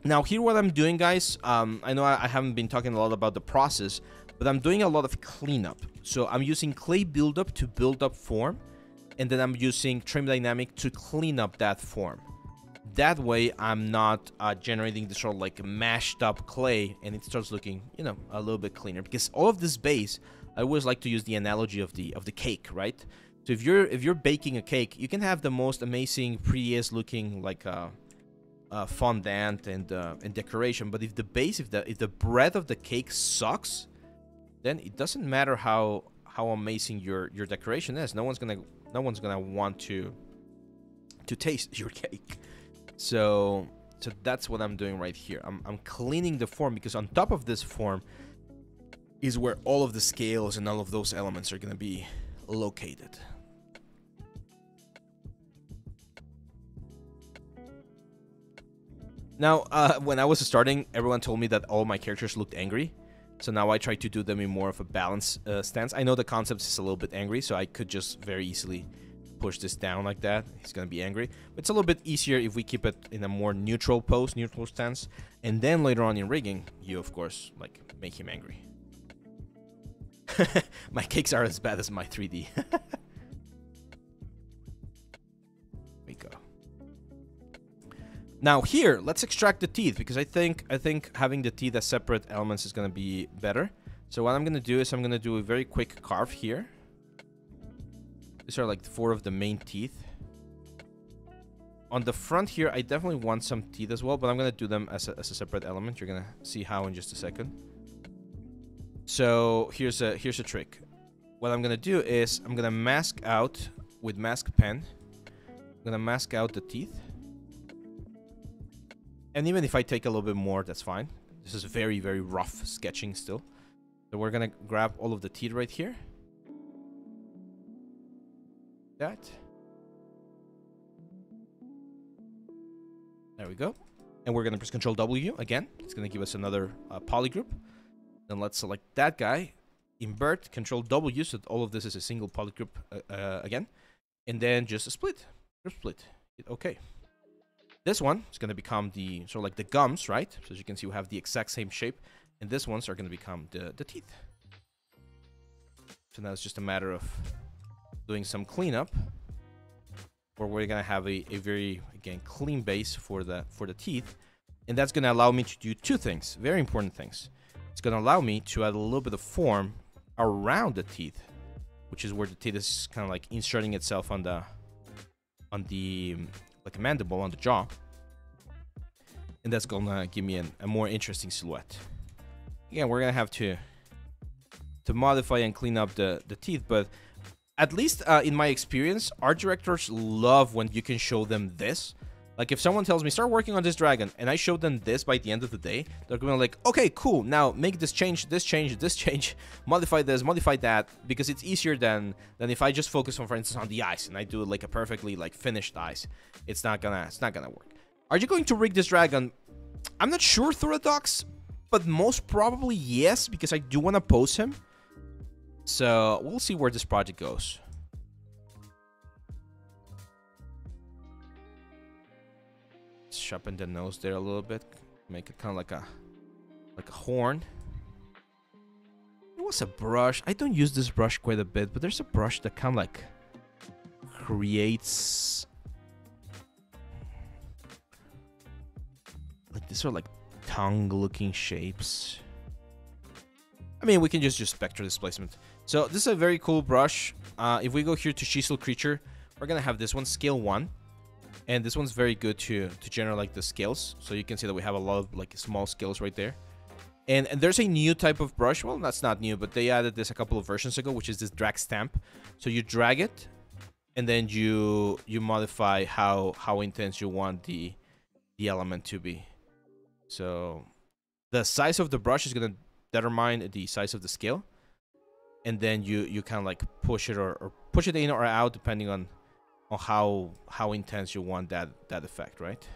Now here what I'm doing guys, um, I know I, haven't been talking a lot about the process, but I'm doing a lot of cleanup. So I'm using clay buildup to build up form, and then I'm using trim dynamic to clean up that form. That way I'm not uh, generating this sort of like mashed up clay and it starts looking, you know, a little bit cleaner. Because all of this base, I always like to use the analogy of the of the cake, right? So if you're if you're baking a cake, you can have the most amazing, prettiest looking like uh, uh, fondant and uh, and decoration. But if the base, if the if the bread of the cake sucks, then it doesn't matter how how amazing your your decoration is. No one's gonna no one's gonna want to to taste your cake. So so that's what I'm doing right here. I'm I'm cleaning the form because on top of this form is where all of the scales and all of those elements are gonna be located. Now, uh, when I was starting, everyone told me that all my characters looked angry. So now I try to do them in more of a balanced uh, stance. I know the concept is a little bit angry, so I could just very easily push this down like that. He's going to be angry. But it's a little bit easier if we keep it in a more neutral pose, neutral stance. And then later on in rigging, you, of course, like, make him angry. my cakes are as bad as my 3D. Now here, let's extract the teeth because I think I think having the teeth as separate elements is going to be better. So what I'm going to do is I'm going to do a very quick carve here. These are like four of the main teeth. on the front here, I definitely want some teeth as well, but I'm going to do them as a, as a separate element. You're going to see how in just a second. So here's a here's a trick. What I'm to do is I'm to mask out with mask pen. I'm to mask out the teeth. And even if I take a little bit more, that's fine. This is very, very rough sketching still. So we're to grab all of the teeth right here. That. There we go. And we're to press Control W again. It's to give us another uh, polygroup. Then let's select that guy. Invert, Control W, so all of this is a single polygroup uh, uh, again. And then just a split. Group split. Hit OK. This one is going to become the sort of like the gums, right? So as you can see, we have the exact same shape. And this ones are going to become the, the teeth. So now it's just a matter of doing some cleanup where we're gonna have a, a very again clean base for the for the teeth and that's gonna allow me to do two things very important things it's gonna allow me to add a little bit of form around the teeth which is where the teeth is kind of like inserting itself on the on the like a mandible on the jaw and that's gonna give me an, a more interesting silhouette again we're gonna have to to modify and clean up the the teeth but at least uh, in my experience, art directors love when you can show them this. Like if someone tells me start working on this dragon and I show them this by the end of the day, they're going to be like, okay, cool. Now make this change, this change, this change, modify this, modify that, because it's easier than than if I just focus on, for instance, on the eyes and I do like a perfectly like finished eyes. It's not gonna, it's not gonna work. Are you going to rig this dragon? I'm not sure, Thoradox, but most probably yes, because I do want to pose him. So we'll see where this project goes. Sharpen the nose there a little bit. Make it kind of like a like a horn. It was a brush. I don't use this brush quite a bit, but there's a brush that kind of like creates like these are like tongue looking shapes. I mean, we can just use vector displacement. So this is a very cool brush. Uh, if we go here to chisel creature, we're gonna have this one scale one, and this one's very good to to generate like the scales. So you can see that we have a lot of like small scales right there. And, and there's a new type of brush. Well, that's not new, but they added this a couple of versions ago, which is this drag stamp. So you drag it, and then you you modify how how intense you want the the element to be. So the size of the brush is gonna determine the size of the scale and then you you kind of like push it or, or push it in or out depending on on how how intense you want that that effect right?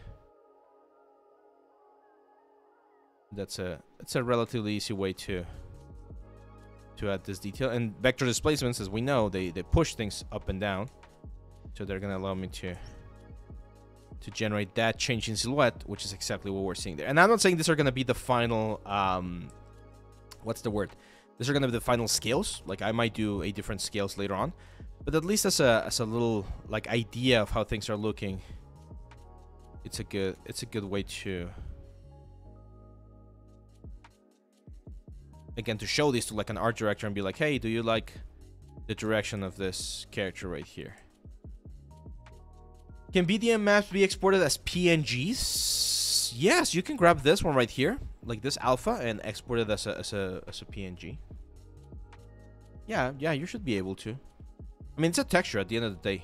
That's a it's a relatively easy way to to add this detail. And vector displacements as we know they they push things up and down. So they're gonna allow me to to generate that change in silhouette which is exactly what we're seeing there. And i'm not saying these are gonna be the final um what's the word? These are gonna be the final scales. Like I might do a different scales later on, but at least as a as a little like idea of how things are looking, it's a good it's a good way to again to show this to like an art director and be like, hey, do you like the direction of this character right here? Can VDM maps be exported as PNGs? Yes, you can grab this one right here like this alpha and export it as a, as a, as a PNG. Yeah, yeah, you should be able to. I mean, it's a texture at the end of the day.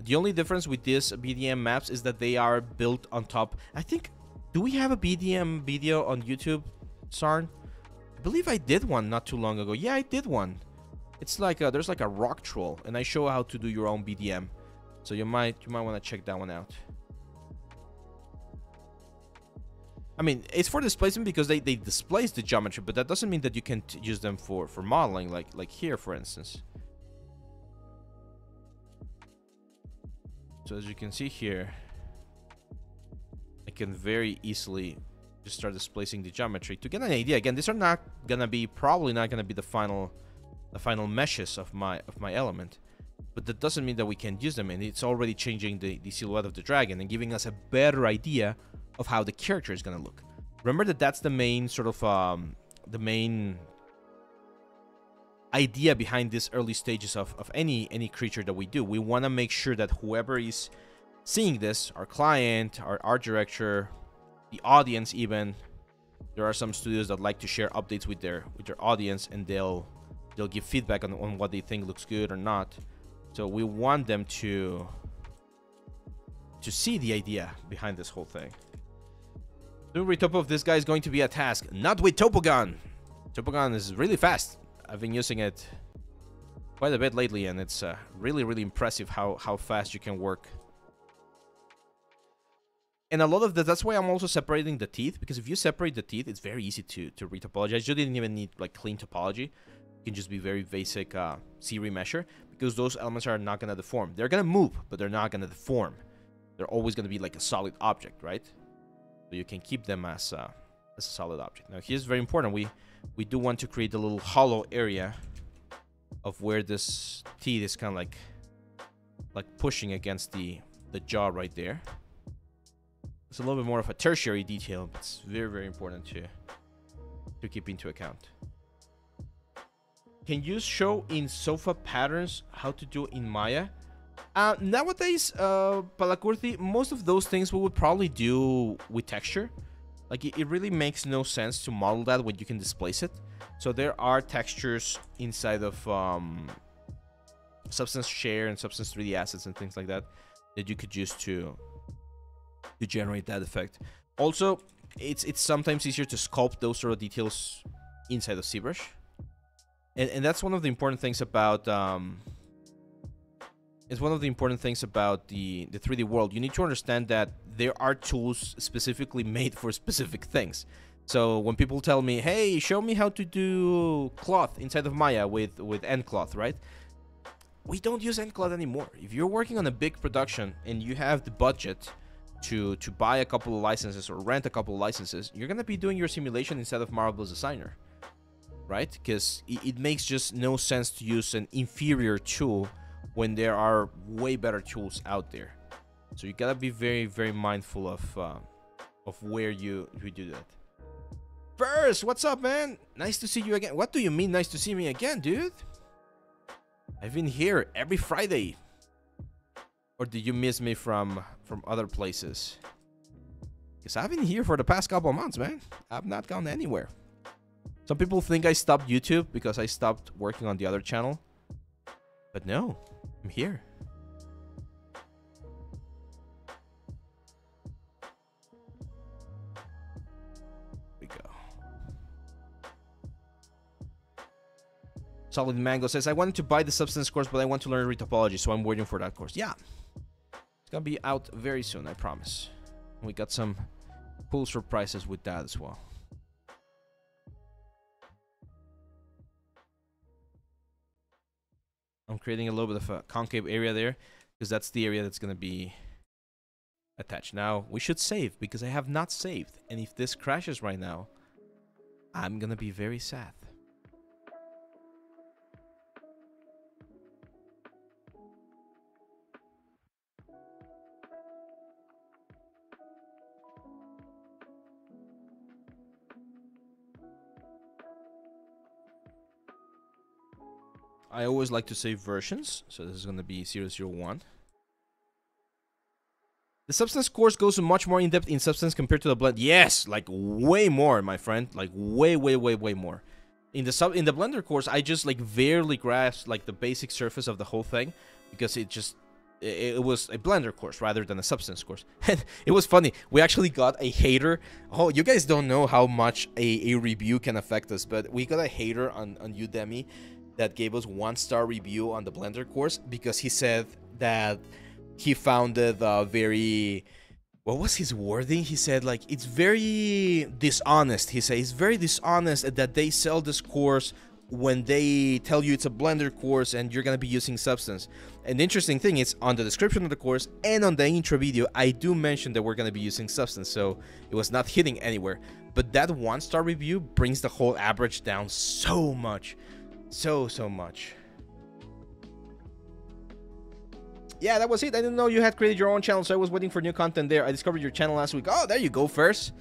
The only difference with these VDM maps is that they are built on top. I think, do we have a VDM video on YouTube, Sarn? I believe I did one not too long ago. Yeah, I did one. It's like a, there's like a rock troll, and I show how to do your own VDM. So you might you might want to check that one out. I mean, it's for displacement because they, they displace the geometry, but that doesn't mean that you can't use them for, for modeling, like, like here, for instance. So as you can see here, I can very easily just start displacing the geometry. To get an idea, again, these are not gonna be, probably not gonna be the final, the final meshes of my, of my element. But that doesn't mean that we can't use them, and it's already changing the, the silhouette of the dragon and giving us a better idea of how the character is to look. Remember that that's the main sort of um, the main idea behind these early stages of, of any any creature that we do. We want to make sure that whoever is seeing this, our client, our art director, the audience even, there are some studios that like to share updates with their with their audience and they'll they'll give feedback on, on what they think looks good or not. So we want them to to see the idea behind this whole thing. Doing retopo of this guy is going to be a task, not with Topogun. Topogun is really fast. I've been using it quite a bit lately, and it's uh, really, really impressive how, how fast you can work. And a lot of that, that's why I'm also separating the teeth, because if you separate the teeth, it's very easy to, to retopologize. You didn't even need like clean topology. You can just be very basic uh, Z-remesher, because those elements are not going to deform. They're going to move, but they're not going to deform. They're always going to be like a solid object, right? So you can keep them as, uh, as a solid object. Now, here's very important. We, we do want to create a little hollow area of where this teeth is kind of like like pushing against the the jaw right there. It's a little bit more of a tertiary detail, but it's very very important to to keep into account. Can you show in sofa patterns how to do in Maya? Uh, nowadays, uh, Palakurti, most of those things we would probably do with texture. Like, it, really makes no sense to model that when you can displace it. So there are textures inside of um, Substance Share and Substance 3D assets and things like that that you could use to to generate that effect. Also, it's it's sometimes easier to sculpt those sort of details inside of ZBrush. And, and that's one of the important things about um, it's one of the important things about the the 3D world. You need to understand that there are tools specifically made for specific things. So when people tell me, "Hey, show me how to do cloth inside of Maya with with nCloth," right? We don't use nCloth anymore. If you're working on a big production and you have the budget to to buy a couple of licenses or rent a couple of licenses, you're gonna be doing your simulation instead of Marvelous Designer, right? Because it, it makes just no sense to use an inferior tool when there are way better tools out there. So you gotta be very, very mindful of uh, of where you you do that. First, what's up, man? Nice to see you again. What do you mean, nice to see me again, dude? I've been here every Friday. Or did you miss me from from other places? Because I've been here for the past couple of months, man. I've not gone anywhere. Some people think I stopped YouTube because I stopped working on the other channel. But no, I'm here. Solid Mango says, I wanted to buy the substance course, but I want to learn retopology, so I'm waiting for that course. Yeah. It's gonna be out very soon, I promise. We got some cool surprises with that as well. I'm creating a little bit of a concave area there because that's the area that's going to be attached. Now, we should save because I have not saved. And if this crashes right now, I'm going to be very sad. I always like to save versions, so this is going to be 001. The Substance course goes much more in-depth in Substance compared to the Blend. Yes, like way more, my friend. Like way, way, way, way more. In the sub in the Blender course, I just like barely grasped like the basic surface of the whole thing because it just it, it was a Blender course rather than a Substance course. And it was funny. We actually got a hater. Oh, you guys don't know how much a, a review can affect us, but we got a hater on on Udemy that gave us one star review on the Blender course because he said that he found it uh, very what was his wording? He said like it's very dishonest. He said it's very dishonest that they sell this course when they tell you it's a blender course and you're gonna be using substance. An interesting thing is on the description of the course and on the intro video, I do mention that we're gonna be using substance, so it was not hitting anywhere. But that one star review brings the whole average down so much so so much yeah that was it i didn't know you had created your own channel so i was waiting for new content there i discovered your channel last week oh there you go first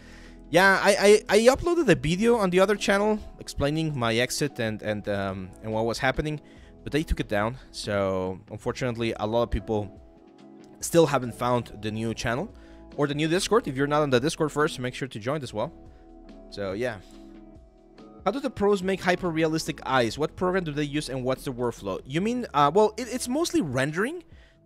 yeah i i, I uploaded a video on the other channel explaining my exit and and um and what was happening but they took it down so unfortunately a lot of people Still haven't found the new channel or the new Discord. If you're not on the Discord first, make sure to join as well. So yeah. How do the pros make hyper realistic eyes? What program do they use and what's the workflow? You mean, uh, well, it, it's mostly rendering.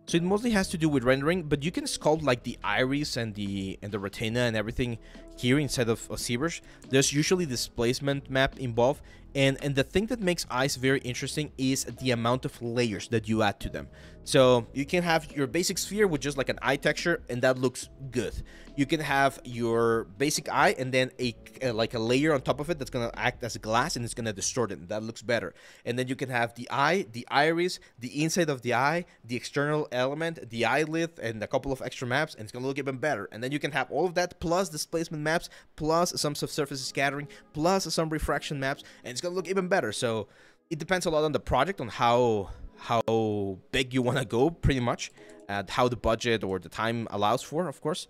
So it mostly has to do with rendering, but you can sculpt like the iris and the and the retina and everything here inside of, of ZBrush. There's usually displacement map involved, and and the thing that makes eyes very interesting is the amount of layers that you add to them. So you can have your basic sphere with just like an eye texture, and that looks good. You can have your basic eye and then a, a like a layer on top of it that's gonna act as glass and it's gonna distort it. That looks better. And then you can have the eye, the iris, the inside of the eye, the external element, the eyelid, and a couple of extra maps, and it's gonna look even better. And then you can have all of that plus displacement maps, plus some subsurface scattering, plus some refraction maps, and it's gonna look even better. So it depends a lot on the project on how how big you want to go pretty much and how the budget or the time allows for of course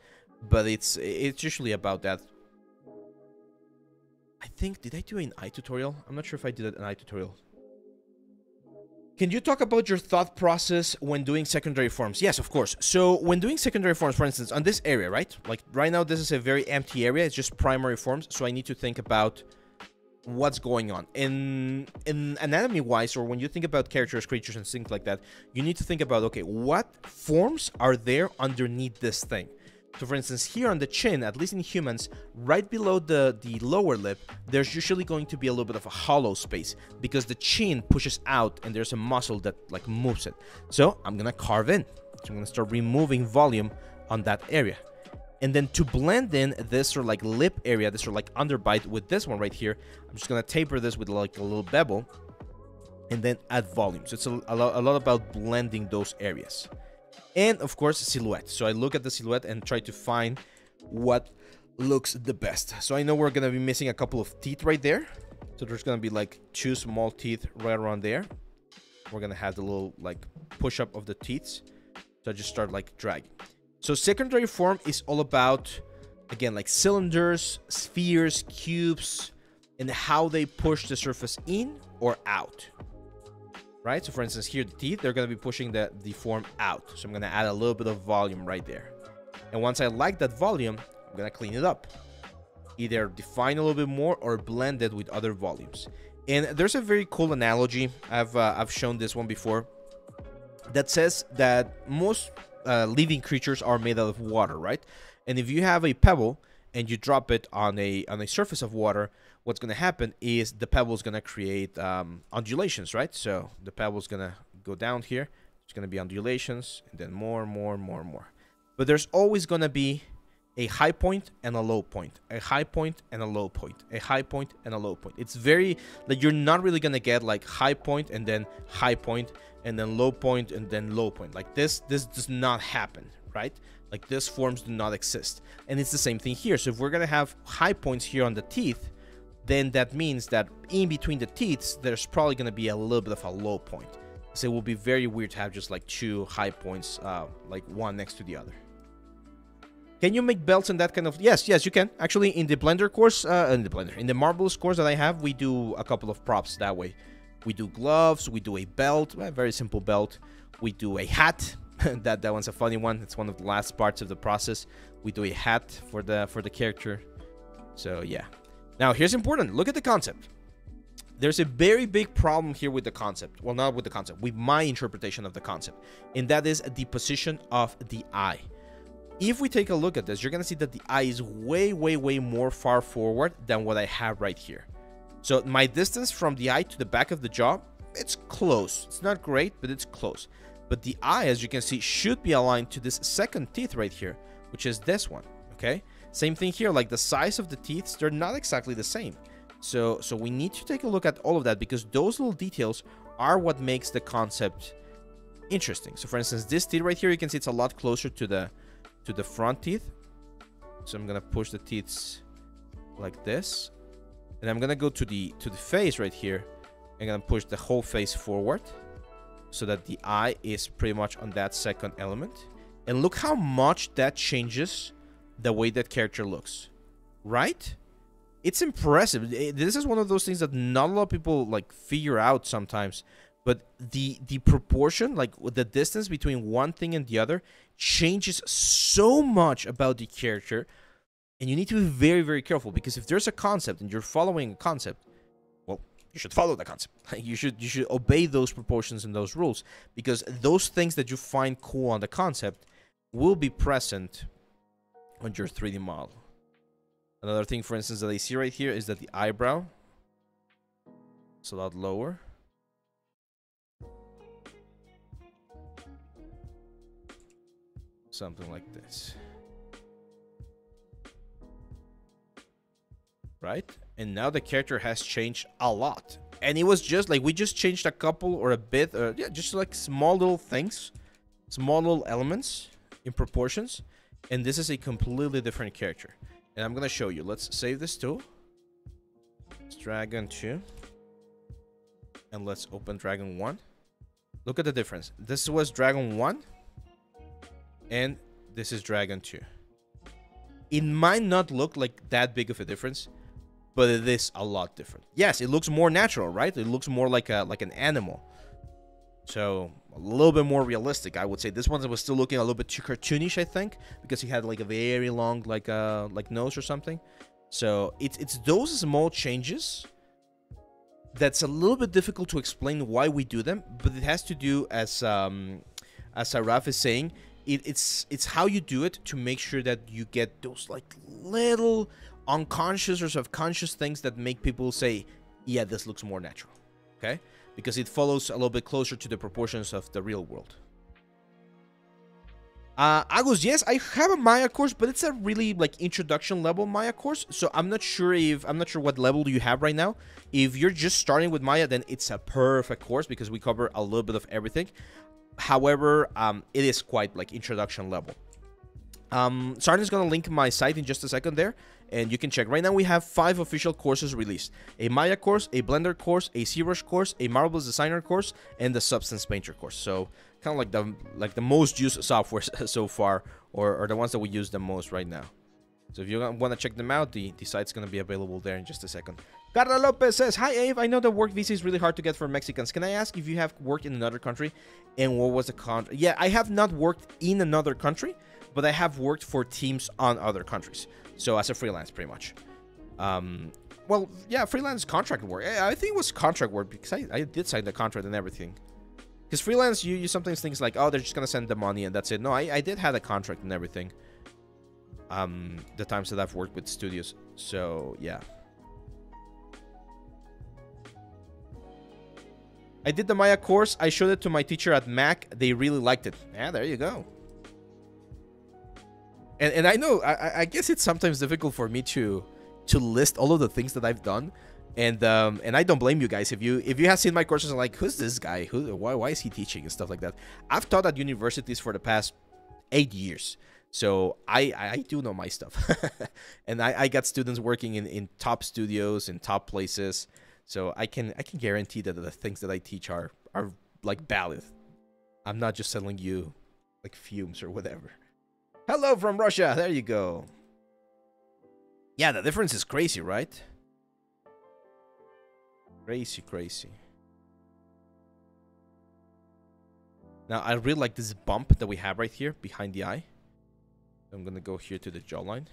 but it's it's usually about that i think did i do an eye tutorial i'm not sure if i did an eye tutorial can you talk about your thought process when doing secondary forms? Yes, of course. So when doing secondary forms, for instance, on this area, right? Like right now, this is a very empty area. It's just primary forms. So I need to think about what's going on. In in anatomy wise or when you think about characters creatures and things like that you need to think about okay what forms are there underneath this thing? So for instance here on the chin at least in humans right below the the lower lip there's usually going to be a little bit of a hollow space because the chin pushes out and there's a muscle that like moves it. So i'm gonna carve in. So i'm gonna start removing volume on that area and then to blend in this sort of like lip area, this sort of like underbite with this one right here, I'm just gonna taper this with like a little bevel and then add volume. So it's a, a, lot, a lot about blending those areas. And of course, silhouette. So I look at the silhouette and try to find what looks the best. So I know we're gonna be missing a couple of teeth right there. So there's gonna be like two small teeth right around there. We're gonna have the little like push up of the teeth. So I just start like dragging. So secondary form is all about, again, like cylinders, spheres, cubes, and how they push the surface in or out. Right? So for instance, here the teeth, they're going to be pushing the, the form out. So I'm going to add a little bit of volume right there. And once I like that volume, I'm going to clean it up. Either define a little bit more or blend it with other volumes. And there's a very cool analogy. I've uh, I've shown this one before that says that most uh, living creatures are made out of water, right? And if you have a pebble and you drop it on a on a surface of water, what's going to happen is the pebble is going to create um, undulations, right? So the pebble is going to go down here. It's going to be undulations, and then more, and more, and more, and more. But there's always going to be a high point and a low point, a high point and a low point, a high point and a low point. It's very like you're not really gonna get like high point and then high point and then low point and then low point. Like this, this does not happen, right? Like this forms do not exist. And it's the same thing here. So if we're gonna have high points here on the teeth, then that means that in between the teeth, there's probably gonna be a little bit of a low point. So it will be very weird to have just like two high points, uh, like one next to the other. Can you make belts and that kind of? Yes, yes, you can. Actually, in the Blender course, uh, in the Blender, in the Marvelous course that I have, we do a couple of props that way. We do gloves, we do a belt, a very simple belt. We do a hat. that that one's a funny one. It's one of the last parts of the process. We do a hat for the for the character. So yeah. Now here's important. Look at the concept. There's a very big problem here with the concept. Well, not with the concept, with my interpretation of the concept, and that is the position of the eye. If we take a look at this, you're gonna see that the eye is way, way, way more far forward than what I have right here. So my distance from the eye to the back of the jaw, it's close. It's not great, but it's close. But the eye, as you can see, should be aligned to this second teeth right here, which is this one, okay? Same thing here, like the size of the teeth, they're not exactly the same. So, so we need to take a look at all of that because those little details are what makes the concept interesting. So for instance, this teeth right here, you can see it's a lot closer to the to the front teeth. So I'm gonna push the teeth like this. And I'm gonna go to the to the face right here. I'm gonna push the whole face forward so that the eye is pretty much on that second element. And look how much that changes the way that character looks. Right? It's impressive. This is one of those things that not a lot of people like figure out sometimes. But the the proportion like the distance between one thing and the other changes so much about the character and you need to be very very careful because if there's a concept and you're following a concept well you should follow the concept. You should you should obey those proportions and those rules because those things that you find cool on the concept will be present on your 3d model. Another thing for instance that i see right here is that the eyebrow is a lot lower something like this. Right? And now the character has changed a lot. And it was just like we just changed a couple or a bit or yeah just like small little things small little elements in proportions. And this is a completely different character. And i'm gonna show you. Let's save this too. It's dragon 2 and let's open dragon 1 look at the difference. This was dragon 1 and this is Dragon 2. It might not look like that big of a difference, but it is a lot different. Yes, it looks more natural, right? It looks more like a like an animal. So a little bit more realistic, I would say. This one was still looking a little bit too cartoonish, I think, because he had like a very long like uh like nose or something. So it's it's those small changes that's a little bit difficult to explain why we do them, but it has to do as um as Saraf is saying, it, it's it's how you do it to make sure that you get those like little unconscious or subconscious things that make people say, yeah, this looks more natural. Okay? Because it follows a little bit closer to the proportions of the real world. Uh, Agus, yes, I have a Maya course, but it's a really like introduction level Maya course. So I'm not sure if I'm not sure what level you have right now. If you're just starting with Maya, then it's a perfect course because we cover a little bit of everything. However, um, it is quite like introduction level. Um, Sarn is going to link my site in just a second there, and you can check. Right now, we have five official courses released: a Maya course, a Blender course, a ZBrush course, a Marvelous Designer course, and the Substance Painter course. So, kind of like the like the most used software so far, or, or the ones that we use the most right now. So if you want to check them out, the, the site's going to be available there in just a second. Carla Lopez says, Hi, Abe. I know that work visa is really hard to get for Mexicans. Can I ask if you have worked in another country and what was the con? Yeah, I have not worked in another country, but I have worked for teams on other countries. So as a freelance, pretty much. Um, well, yeah, freelance contract work. I, I think it was contract work because I, I did sign the contract and everything. Because freelance, you, you sometimes think like, oh, they're just going to send the money and that's it. No, I, I did have a contract and everything. Um, the times that I've worked with studios. So, yeah. I did the Maya course. I showed it to my teacher at Mac. They really liked it. Yeah, there you go. And and I know I, I guess it's sometimes difficult for me to to list all of the things that I've done. And um and I don't blame you guys if you if you have seen my courses and like who's this guy who why why is he teaching and stuff like that. I've taught at universities for the past eight years. So I, I do know my stuff. and I, I got students working in, in top studios in top places. So I can I can guarantee that the things that I teach are are like valid. I'm not just selling you like fumes or whatever. Hello from Russia. There you go. Yeah, the difference is crazy, right? Crazy, crazy. Now, I really like this bump that we have right here behind the eye. I'm going to go here to the jawline.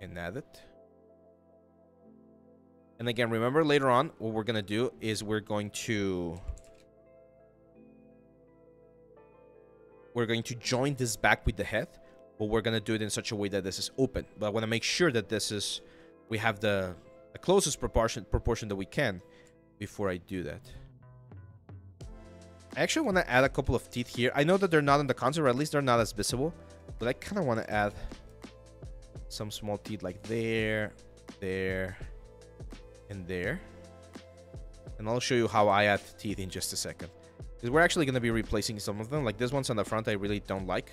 And add it. And again, remember later on, what we're going to do is we're going to... We're going to join this back with the head, but we're going to do it in such a way that this is open. But I want to make sure that this is... We have the, the closest proportion, proportion that we can before I do that. I actually want to add a couple of teeth here. I know that they're not in the concept, or at least they're not as visible. But I kind of want to add some small teeth like there, there, and there. And I'll show you how I add teeth in just a second. Because we're actually going to be replacing some of them. Like this one's on the front I really don't like.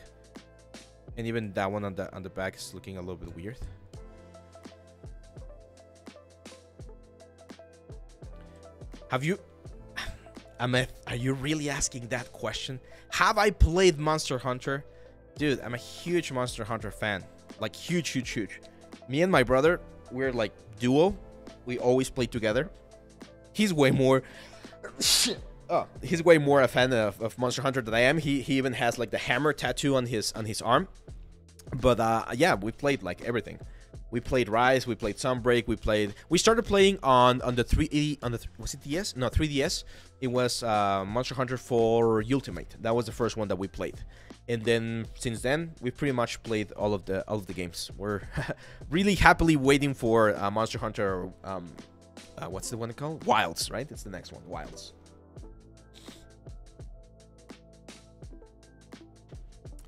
And even that one on the on the back is looking a little bit weird. Have you... Ameth, are you really asking that question? Have I played Monster Hunter? Dude, I'm a huge Monster Hunter fan. Like, huge, huge, huge. Me and my brother, we're like duo we always play together. he's way more. oh, he's way more a fan of, of Monster Hunter than I am. He he even has like the hammer tattoo on his on his arm. But uh, yeah, we played like everything. We played Rise, we played Sunbreak, we played. We started playing on on the 3 on the was it DS? No, 3DS. It was uh, Monster Hunter 4 Ultimate. That was the first one that we played. And then since then, we've pretty much played all of the all of the games. We're really happily waiting for uh, Monster Hunter. Um, uh, what's the one called? Wilds, right? It's the next one, Wilds.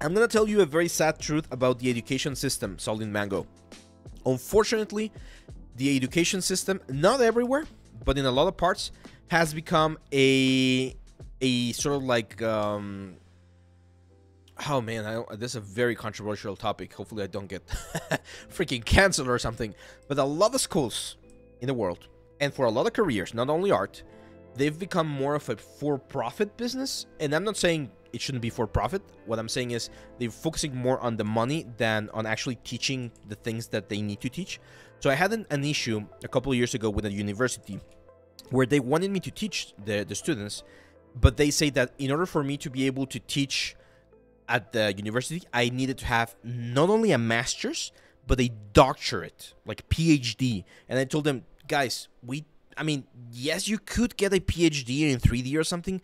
I'm gonna tell you a very sad truth about the education system, Solid Mango. Unfortunately, the education system, not everywhere, but in a lot of parts, has become a a sort of like um oh man I, this is a very controversial topic hopefully i don't get freaking canceled or something but a lot of schools in the world and for a lot of careers not only art they've become more of a for-profit business and i'm not saying it shouldn't be for profit. What I'm saying is they're focusing more on the money than on actually teaching the things that they need to teach. So I had an, an issue a couple years ago with a university where they wanted me to teach the, the students, but they say that in order for me to be able to teach at the university, I needed to have not only a master's, but a doctorate, like PhD. And I told them, guys, we, I mean, yes, you could get a PhD in 3D or something,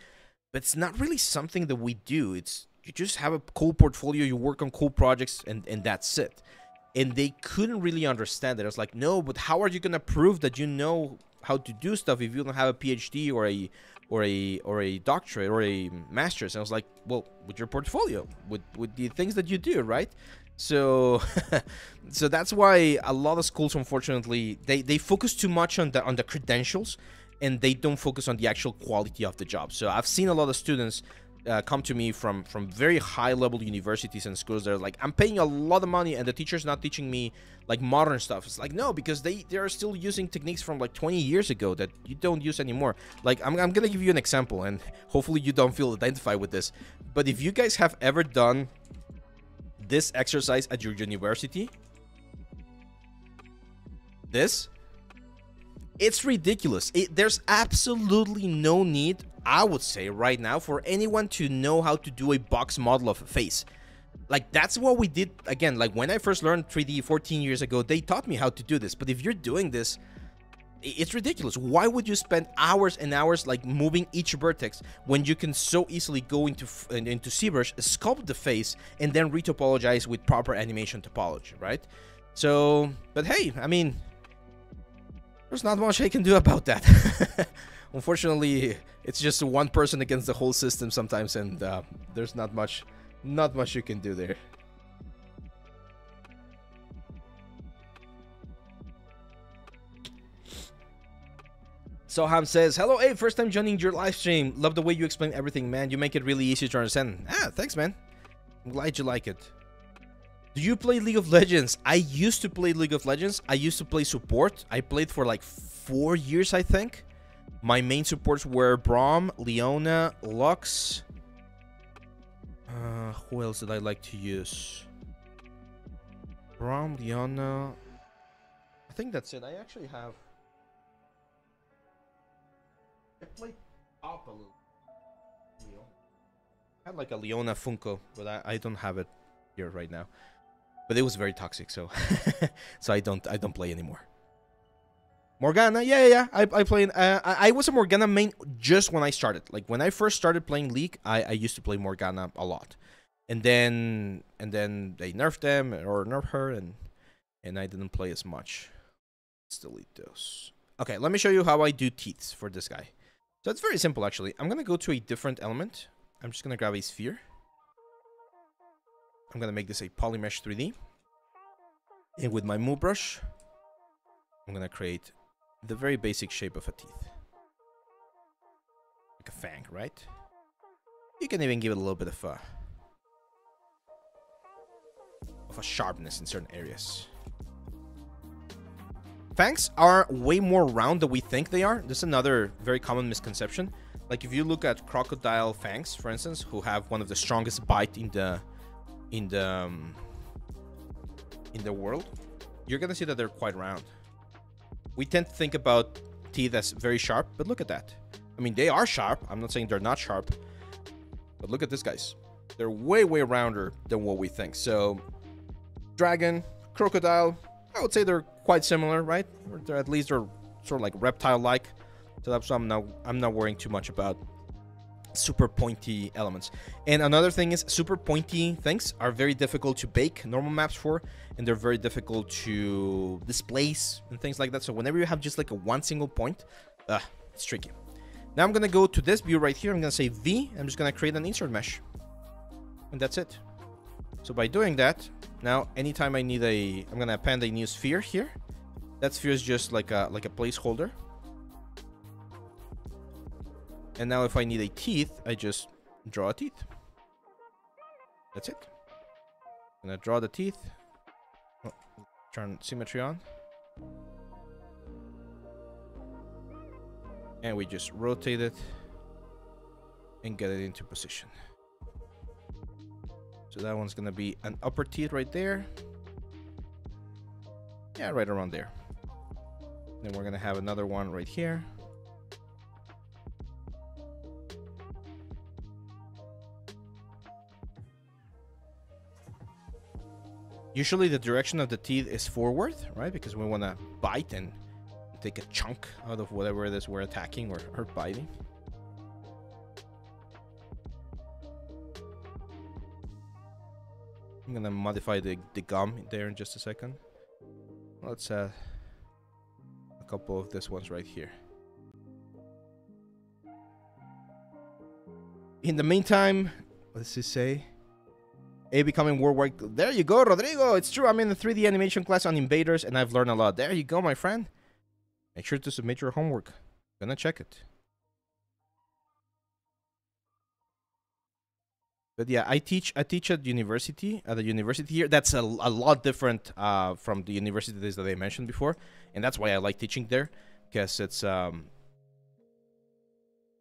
but it's not really something that we do. It's you just have a cool portfolio, you work on cool projects, and and that's it. And they couldn't really understand it. I was like, no, but how are you gonna prove that you know how to do stuff if you don't have a PhD or a or a or a doctorate or a master's? And I was like, well, with your portfolio, with with the things that you do, right? So, so that's why a lot of schools, unfortunately, they they focus too much on the on the credentials and they don't focus on the actual quality of the job. So I've seen a lot of students uh, come to me from from very high level universities and schools. They're like, I'm paying a lot of money, and the teacher's not teaching me like modern stuff. It's like no, because they they are still using techniques from like 20 years ago that you don't use anymore. Like I'm I'm gonna give you an example, and hopefully you don't feel identified with this. But if you guys have ever done this exercise at your university, this it's ridiculous. It, there's absolutely no need, I would say right now, for anyone to know how to do a box model of a face. Like, that's what we did, again, like when I first learned 3D 14 years ago, they taught me how to do this. But if you're doing this, it's ridiculous. Why would you spend hours and hours like moving each vertex when you can so easily go into into ZBrush, sculpt the face, and then retopologize with proper animation topology, right? So, but hey, I mean, there's not much I can do about that. Unfortunately, it's just one person against the whole system sometimes, and uh, there's not much, not much you can do there. Soham says, Hello, hey, first time joining your live stream. Love the way you explain everything, man. You make it really easy to understand. Ah, thanks, man. I'm glad you like it. Do you play League of Legends? I used to play League of Legends. I used to play support. I played for like four years, I think. My main supports were Braum, Leona, Lux. Uh, who else did I like to use? Braum, Leona. I think that's it. I actually have. I played up a little. I had like a Leona Funko, but I, I don't have it here right now but it was very toxic so so i don't i don't play anymore morgana yeah yeah, yeah. i, I play uh, I, I was a morgana main just when i started. Like when i first started playing league i i used to play morgana a lot. And then and then they nerfed them or nerfed her and and i didn't play as much. Let's delete those okay let me show you how i do teeth for this guy. So it's very simple actually. I'm gonna go to a different element. I'm just gonna grab a sphere. I'm to make this a polymesh 3D. And with my move brush, I'm to create the very basic shape of a teeth. Like a fang, right? You can even give it a little bit of a, of a sharpness in certain areas. Fangs are way more round than we think they are. This is another very common misconception. Like if you look at crocodile fangs, for instance, who have one of the strongest bite in the in the um, in the world, you're gonna see that they're quite round. We tend to think about teeth as very sharp, but look at that. I mean, they are sharp. I'm not saying they're not sharp, but look at this, guys. They're way, way rounder than what we think. So, dragon, crocodile, I would say they're quite similar, right? Or they're at least they're sort of like reptile-like. So that's why I'm not I'm not worrying too much about super pointy elements. And another thing is super pointy things are very difficult to bake normal maps for, and they're very difficult to displace and things like that. So whenever you have just like a one single point, uh, it's tricky. Now I'm gonna go to this view right here. I'm gonna say V. I'm just gonna create an insert mesh, and that's it. So by doing that, now anytime I need a, I'm gonna append a new sphere here. That sphere is just like a like a placeholder. And now if I need a teeth, I just draw a teeth. That's it. And gonna draw the teeth. Oh, turn symmetry on. And we just rotate it and get it into position. So that one's gonna be an upper teeth right there. Yeah, right around there. Then we're gonna have another one right here. Usually the direction of the teeth is forward, right? Because we want to bite and take a chunk out of whatever it is we're attacking or, or biting. I'm gonna modify the, the gum there in just a second. Let's add a couple of this ones right here. In the meantime, what does this say? A becoming worldwide. There you go, Rodrigo. It's true. I'm in the 3D animation class on invaders, and I've learned a lot. There you go, my friend. Make sure to submit your homework. Gonna check it. But yeah, I teach. I teach at university. At the university here, that's a, a lot different uh, from the universities that I mentioned before, and that's why I like teaching there, because it's um,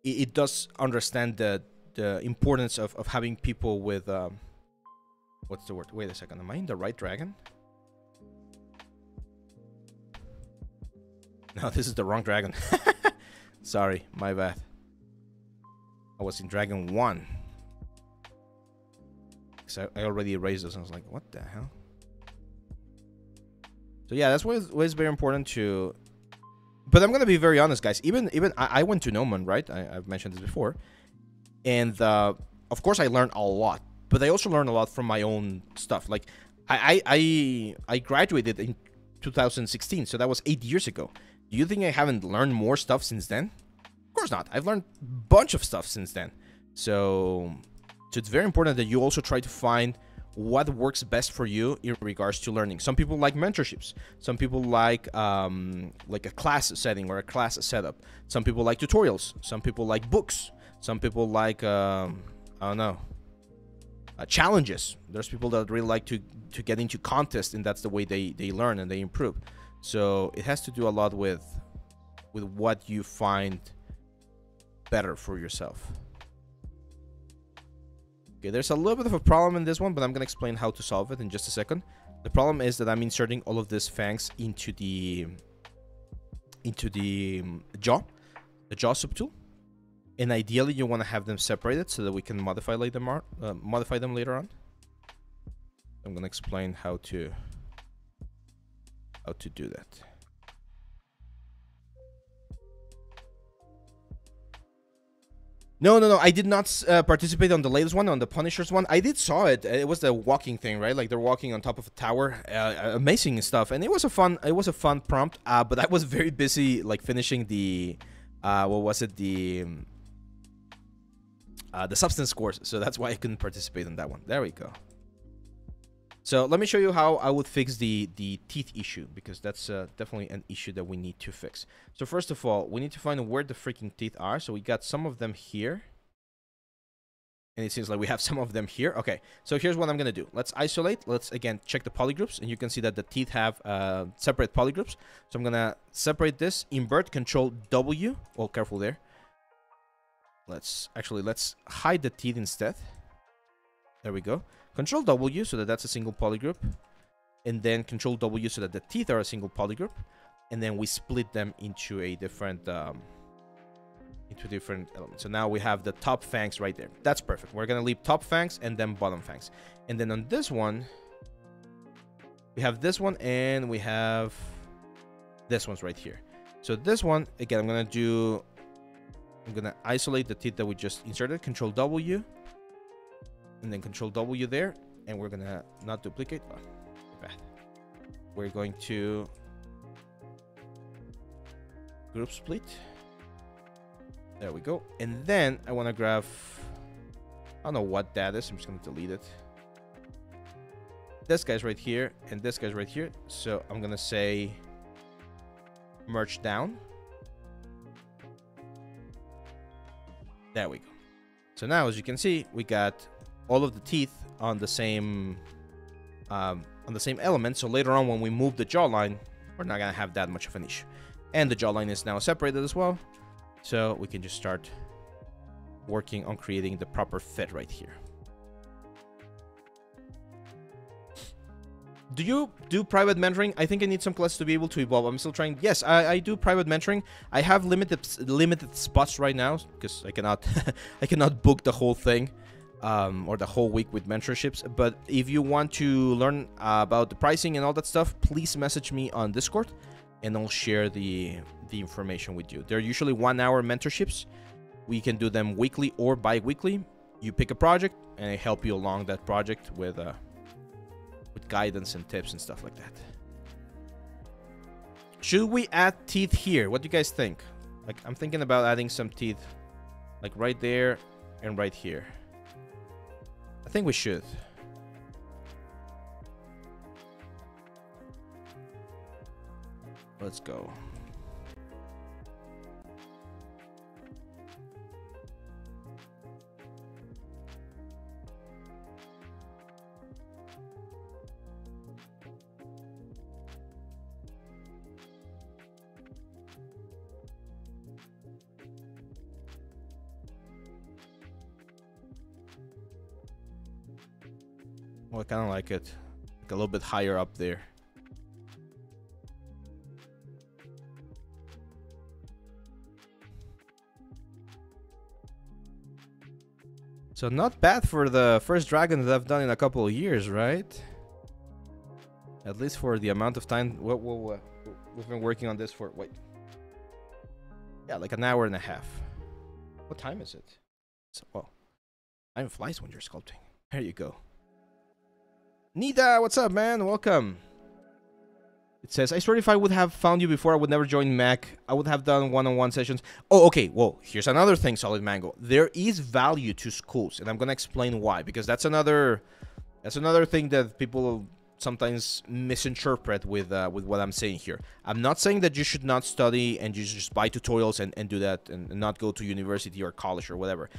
it, it, does understand the the importance of of having people with um, What's the word? Wait a second. Am I in the right dragon? No, this is the wrong dragon. Sorry, my bad. I was in Dragon 1. Because I, I, already erased this. I was like, what the hell? So yeah, that's why it's, why it's very important to... But I'm going to be very honest, guys. Even even I, I went to Gnomon, right? I, have mentioned this before. And uh, of course I learned a lot but I also learned a lot from my own stuff. Like I I I graduated in 2016, so that was eight years ago. Do you think I haven't learned more stuff since then? Of course not. I've learned a bunch of stuff since then. So, so it's very important that you also try to find what works best for you in regards to learning. Some people like mentorships. Some people like um, like a class setting or a class setup. Some people like tutorials. Some people like books. Some people like um, I don't know uh, challenges. There's people that really like to to get into contests, and that's the way they they learn and they improve. So it has to do a lot with with what you find better for yourself. Okay, there's a little bit of a problem in this one, but I'm gonna explain how to solve it in just a second. The problem is that I'm inserting all of these fangs into the into the um, jaw, the jaw subtool and ideally you want to have them separated so that we can modify uh, modify them later on i'm going to explain how to how to do that No, no, no. I did not uh, participate on the latest one, on the Punishers one. I did saw it. It was the walking thing, right? Like they're walking on top of a tower. Uh, amazing stuff, and it was a fun. It was a fun prompt. Uh, but I was very busy, like finishing the, uh, what was it? The um, uh, the substance course, so that's why I couldn't participate in that one. There we go. So let me show you how I would fix the, the teeth issue, because that's uh, definitely an issue that we need to fix. So first of all, we need to find where the freaking teeth are. So we got some of them here. And it seems like we have some of them here. Okay, so here's what I'm going to do. Let's isolate. Let's, again, check the polygroups. And you can see that the teeth have uh, separate polygroups. So I'm going to separate this, invert, control W. Oh, careful there. Let's actually let's hide the teeth instead. There we go. Control W so that that's a single polygroup. And then Control W so that the teeth are a single polygroup. and then we split them into a different um, into different elements. So now we have the top fangs right there. That's perfect. We're gonna leave top fangs and then bottom fangs. And then on this one, we have this one and we have this one's right here. So this one, again, I'm gonna do, I'm gonna isolate the teeth that we just inserted, control W, and then control W there, and we're gonna not duplicate, oh, bad. We're going to group split. There we go. And then I wanna grab, I don't know what that is, I'm just gonna delete it. This guy's right here, and this guy's right here. So I'm gonna say, merge down. There we go. So now, as you can see, we got all of the teeth on the same um, on the same element. So later on, when we move the jawline, we're not gonna have that much of an issue. And the jawline is now separated as well, so we can just start working on creating the proper fit right here. Do you do private mentoring? I think I need some classes to be able to evolve. I'm still trying. Yes, I, I do private mentoring. I have limited limited spots right now because I cannot I cannot book the whole thing um, or the whole week with mentorships. But if you want to learn about the pricing and all that stuff, please message me on Discord, and I'll share the the information with you. They're usually one hour mentorships. We can do them weekly or bi-weekly. You pick a project, and I help you along that project with. Uh, with guidance and tips and stuff like that. Should we add teeth here? What do you guys think? Like, I'm thinking about adding some teeth, like right there and right here. I think we should. Let's go. Well, I kind of like it. Like a little bit higher up there. So not bad for the first dragon that I've done in a couple of years, right? At least for the amount of time what, what, what, we've been working on this for. Wait. Yeah, like an hour and a half. What time is it? So, well, time flies when you're sculpting. There you go. Nida, what's up, man? Welcome. It says, I swear if I would have found you before, I would never join Mac. I would have done one-on-one sessions. Oh, okay. Well, here's another thing, Solid Mango. There is value to schools, and I'm gonna explain why. Because that's another, that's another thing that people sometimes misinterpret with uh, with what I'm saying here. I'm not saying that you should not study and you just buy tutorials and, and do that and, and not go to university or college or whatever.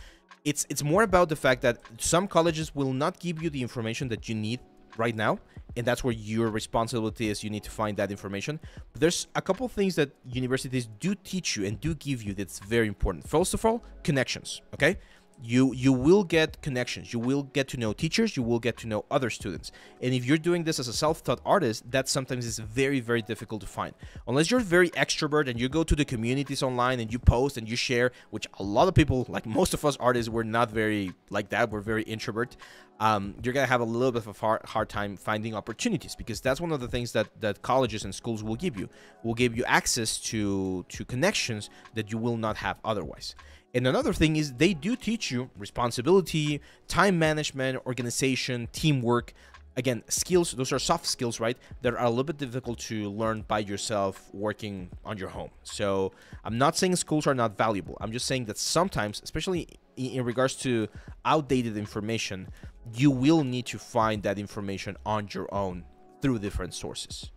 It's it's more about the fact that some colleges will not give you the information that you need right now and that's where your responsibility is. You need to find that information. But there's a couple things that universities do teach you and do give you that's very important. First of all connections okay you you will get connections. You will get to know teachers. You will get to know other students. And if you're doing this as a self-taught artist that sometimes is very very difficult to find. Unless you're very extrovert and you go to the communities online and you post and you share which a lot of people like most of us artists we're not very like that. We're very introvert. Um, you're gonna have a little bit of a hard, hard time finding opportunities because that's one of the things that that colleges and schools will give you will give you access to to connections that you will not have otherwise and another thing is they do teach you responsibility, time management, organization, teamwork. Again, skills, those are soft skills, right? That are a little bit difficult to learn by yourself working on your home. So I'm not saying schools are not valuable. I'm just saying that sometimes, especially in regards to outdated information, you will need to find that information on your own through different sources.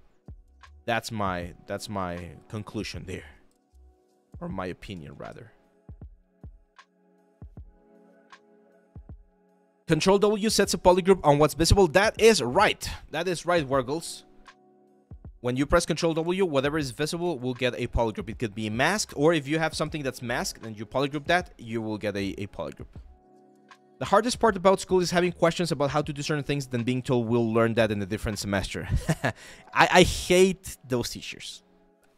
That's my that's my conclusion there. Or my opinion rather. Control W sets a polygroup on what's visible. That is right. That is right, Wargles. When you press Control W, whatever is visible will get a polygroup. It could be masked, or if you have something that's masked and you polygroup that, you will get a, a polygroup. The hardest part about school is having questions about how to do certain things, then being told we'll learn that in a different semester. I, I hate those teachers.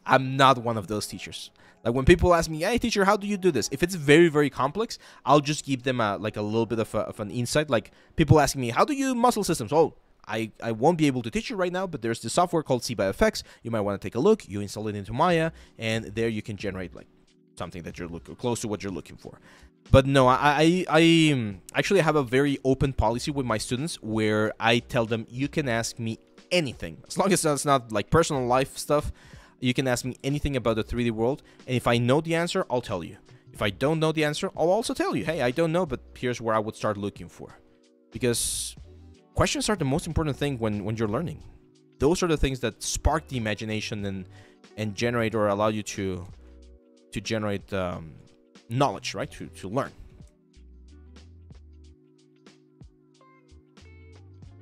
I'm not one of those teachers. Like when people ask me, "Hey, teacher, how do you do this?" If it's very, very complex, I'll just give them a, like a little bit of, a, of an insight. Like people asking me, "How do you muscle systems?" Oh, I, I won't be able to teach you right now, but there's this software called Ziva VFX. You might want to take a look. You install it into Maya, and there you can generate like something that you're looking close to what you're looking for. But no, I, I I um, actually have a very open policy with my students where I tell them you can ask me anything as long as it's not like personal life stuff. You can ask me anything about the 3D world, and if I know the answer, I'll tell you. If I don't know the answer, I'll also tell you, hey, I don't know, but here's where I would start looking for. Because questions are the most important thing when, when you're learning. Those are the things that spark the imagination and and generate or allow you to to generate um, knowledge, right? To to learn.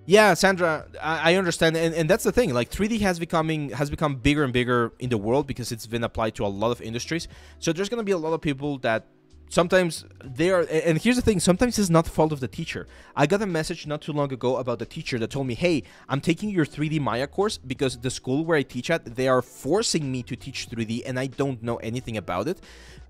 Yeah, Sandra, I, I understand, and, and that's the thing. Like 3D has becoming has become bigger and bigger in the world because it's been applied to a lot of industries. So there's gonna be a lot of people that sometimes they are and here's the thing sometimes it's not fault of the teacher i got a message not too long ago about the teacher that told me hey i'm taking your 3d maya course because the school where i teach at they are forcing me to teach 3d and i don't know anything about it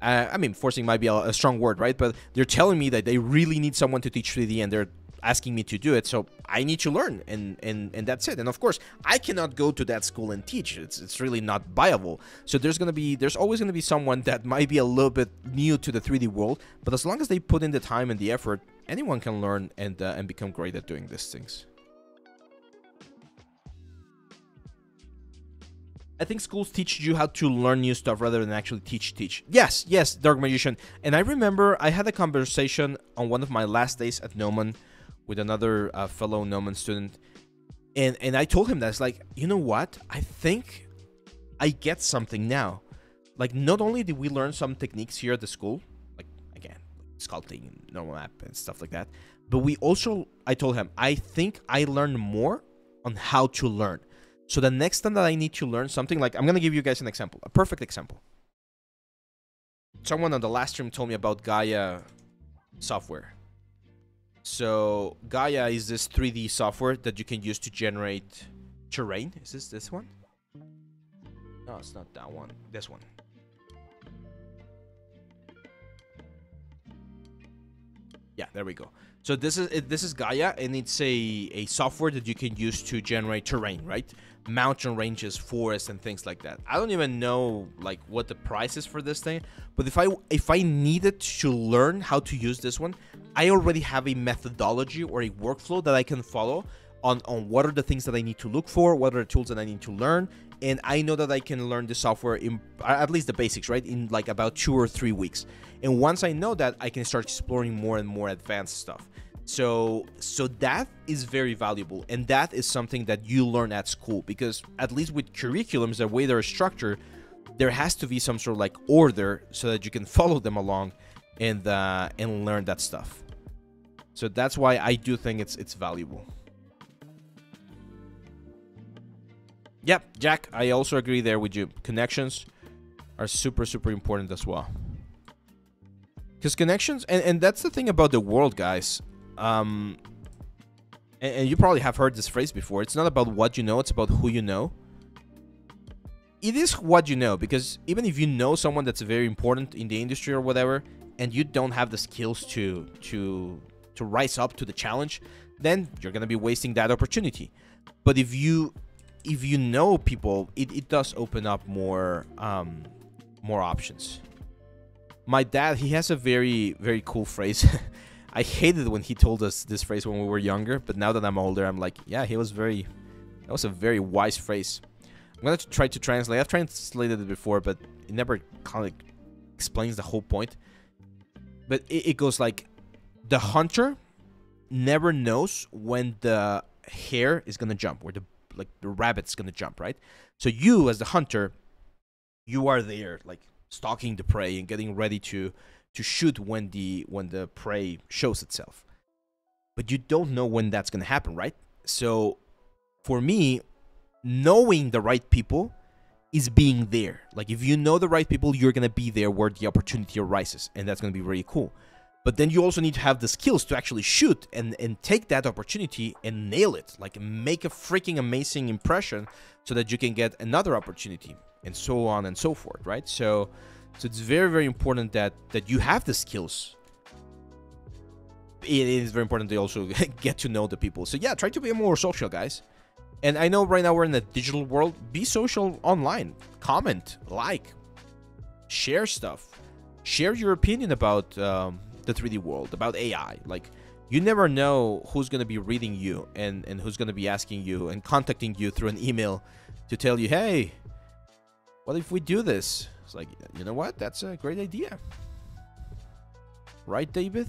uh, i mean forcing might be a, a strong word right but they're telling me that they really need someone to teach 3d and they're asking me to do it so i need to learn and and and that's it and of course i cannot go to that school and teach it's it's really not viable so there's going to be there's always going to be someone that might be a little bit new to the 3d world but as long as they put in the time and the effort anyone can learn and uh, and become great at doing these things I think schools teach you how to learn new stuff rather than actually teach teach. Yes, yes, Dark Magician. And I remember I had a conversation on one of my last days at Gnomon with another uh, fellow Gnomon student, and and I told him that it's like, you know what? I think I get something now. Like, not only did we learn some techniques here at the school, like again, sculpting, normal map, and stuff like that, but we also, I told him, I think I learned more on how to learn. So the next time that I need to learn something, like I'm gonna give you guys an example, a perfect example. Someone on the last stream told me about Gaia software. So Gaia is this 3D software that you can use to generate terrain. Is this this one? No, it's not that one. This one. Yeah, there we go. So this is this is Gaia, and it's a a software that you can use to generate terrain, right? Mountain ranges, forests, and things like that. I don't even know like what the price is for this thing, but if I if I needed to learn how to use this one, I already have a methodology or a workflow that I can follow on on what are the things that I need to look for, what are the tools that I need to learn, and I know that I can learn the software in at least the basics, right? In like about two or three weeks. And once I know that, I can start exploring more and more advanced stuff. So so that is very valuable and that is something that you learn at school because at least with curriculums the way they're structured there has to be some sort of like order so that you can follow them along and uh, and learn that stuff. So that's why I do think it's it's valuable. Yep, Jack, I also agree there with you. Connections are super super important as well. Because connections, and, and that's the thing about the world, guys. Um, and, and you probably have heard this phrase before. It's not about what you know; it's about who you know. It is what you know, because even if you know someone that's very important in the industry or whatever, and you don't have the skills to to to rise up to the challenge, then you're gonna be wasting that opportunity. But if you if you know people, it, it does open up more um, more options. My dad, he has a very very cool phrase. I hated when he told us this phrase when we were younger, but now that I'm older, I'm like, yeah, he was very that was a very wise phrase. I'm gonna try to translate. I've translated it before, but it never kind of explains the whole point. But it, it goes like, the hunter never knows when the hare is gonna jump, or the like the rabbit's gonna jump, right? So you, as the hunter, you are there, like stalking the prey and getting ready to to shoot when the when the prey shows itself. But you don't know when that's gonna happen, right? So for me, knowing the right people is being there. Like if you know the right people, you're gonna be there where the opportunity arises, and that's gonna be really cool. But then you also need to have the skills to actually shoot and and take that opportunity and nail it. Like make a freaking amazing impression so that you can get another opportunity. and so on and so forth, right? So, so it's very very important that that you have the skills. It is very important to also get to know the people. So yeah, try to be more social, guys. And I know right now we're in a digital world. Be social online. Comment, like, share stuff. Share your opinion about um, the 3D world, about AI. Like, you never know who's going to be reading you and, and who's going to be asking you and contacting you through an email to tell you, hey, what if we do this? It's like, you know what? That's a great idea. Right, David?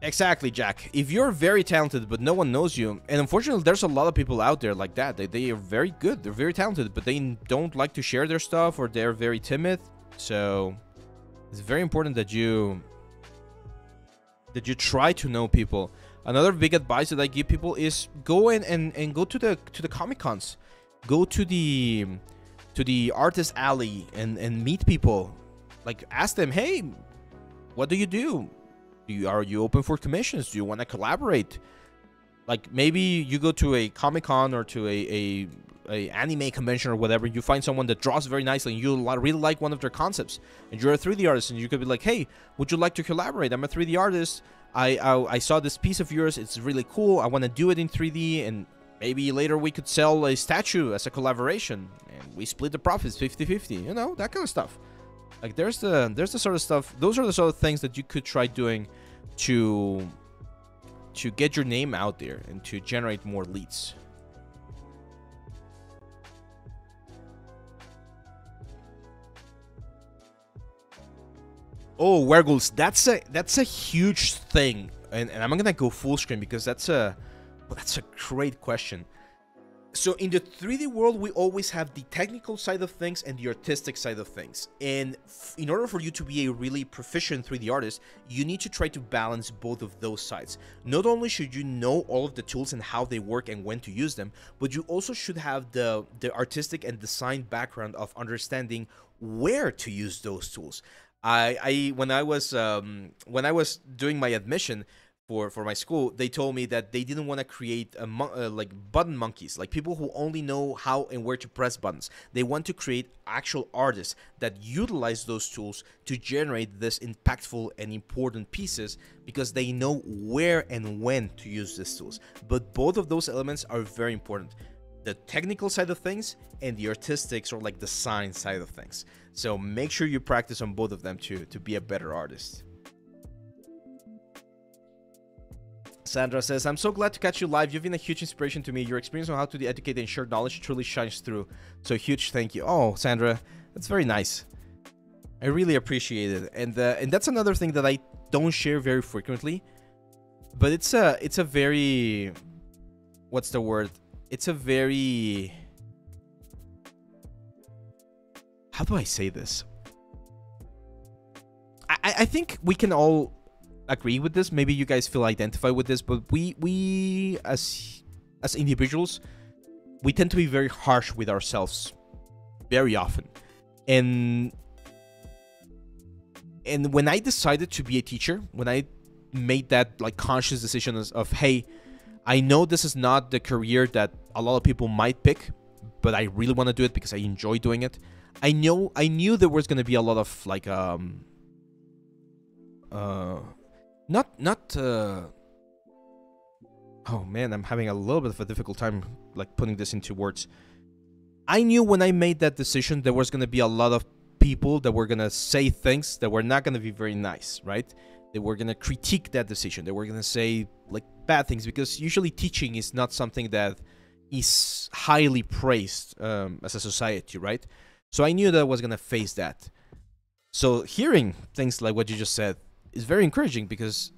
Exactly, Jack. If you're very talented but no one knows you, and unfortunately there's a lot of people out there like that. They, they are very good, they're very talented, but they don't like to share their stuff or they're very timid. So it's very important that you that you try to know people. Another big advice that I give people is go in and, and go to the to the Comic Cons. Go to the to the artist alley and, and meet people. Like ask them, hey, what do you do? Do you, are you open for commissions? Do you want to collaborate? Like maybe you go to a Comic Con or to a, a, a anime convention or whatever. You find someone that draws very nicely, and you really like one of their concepts, and you're a 3D artist, and you could be like, "Hey, would you like to collaborate? I'm a 3D artist. I I, I saw this piece of yours. It's really cool. I want to do it in 3D, and maybe later we could sell a statue as a collaboration, and we split the profits 50-50. You know that kind of stuff." Like there's the there's the sort of stuff. Those are the sort of things that you could try doing to to get your name out there and to generate more leads. Oh, werewolves, that's a that's a huge thing. And, and I'm gonna go full screen because that's a well, that's a great question so in the 3D world, we always have the technical side of things and the artistic side of things. And in order for you to be a really proficient 3D artist, you need to try to balance both of those sides. Not only should you know all of the tools and how they work and when to use them, but you also should have the, the artistic and design background of understanding where to use those tools. I, I when I was um, when I was doing my admission, for for my school they told me that they didn't want to create a uh, like button monkeys like people who only know how and where to press buttons. They want to create actual artists that utilize those tools to generate this impactful and important pieces because they know where and when to use these tools. But both of those elements are very important the technical side of things and the artistic or like the science side of things so make sure you practice on both of them to to be a better artist Sandra says, I'm so glad to catch you live. You've been a huge inspiration to me. Your experience on how to educate and share knowledge truly shines through. So huge thank you. Oh, Sandra, that's very nice. I really appreciate it. And uh, and that's another thing that I don't share very frequently. But it's a it's a very what's the word? It's a very how do I say this? I, I think we can all agree with this. Maybe you guys feel identified with this, but we we as as individuals, we tend to be very harsh with ourselves very often. And and when I decided to be a teacher, when I made that like conscious decision of, of hey, I know this is not the career that a lot of people might pick, but I really want to do it because I enjoy doing it. I know I knew there was going to be a lot of like um uh not not uh oh man i'm having a little bit of a difficult time like putting this into words. I knew when i made that decision there was going to be a lot of people that were going to say things that were not going to be very nice right? They were going to critique that decision. They were going to say like bad things because usually teaching is not something that is highly praised um, as a society right so i knew that i was going to face that so hearing things like what you just said is very encouraging because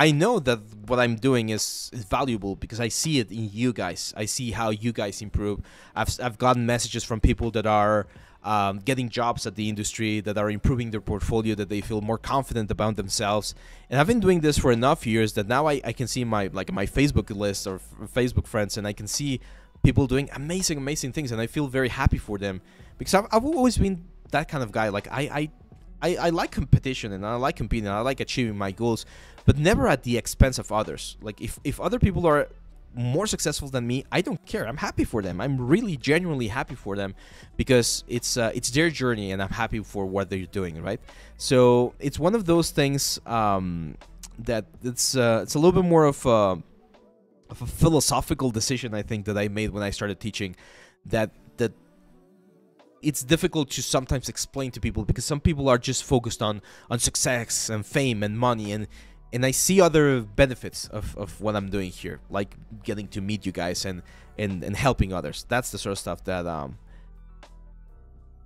I know that what I'm doing is, is valuable because I see it in you guys. I see how you guys improve. I've, I've gotten messages from people that are um, getting jobs at the industry, that are improving their portfolio, that they feel more confident about themselves. And I've been doing this for enough years that now I, I can see my like my Facebook list or Facebook friends, and I can see people doing amazing, amazing things, and I feel very happy for them because I've, I've always been that kind of guy. Like I, I I, I like competition and I like competing. and I like achieving my goals, but never at the expense of others. Like if if other people are more successful than me, I don't care. I'm happy for them. I'm really genuinely happy for them because it's uh, it's their journey and I'm happy for what they're doing, right? So it's one of those things um, that it's uh, it's a little bit more of a of a philosophical decision I think that I made when I started teaching that that it's difficult to sometimes explain to people because some people are just focused on on success and fame and money and and I see other benefits of, of what I'm doing here, like getting to meet you guys and, and, and helping others. That's the sort of stuff that um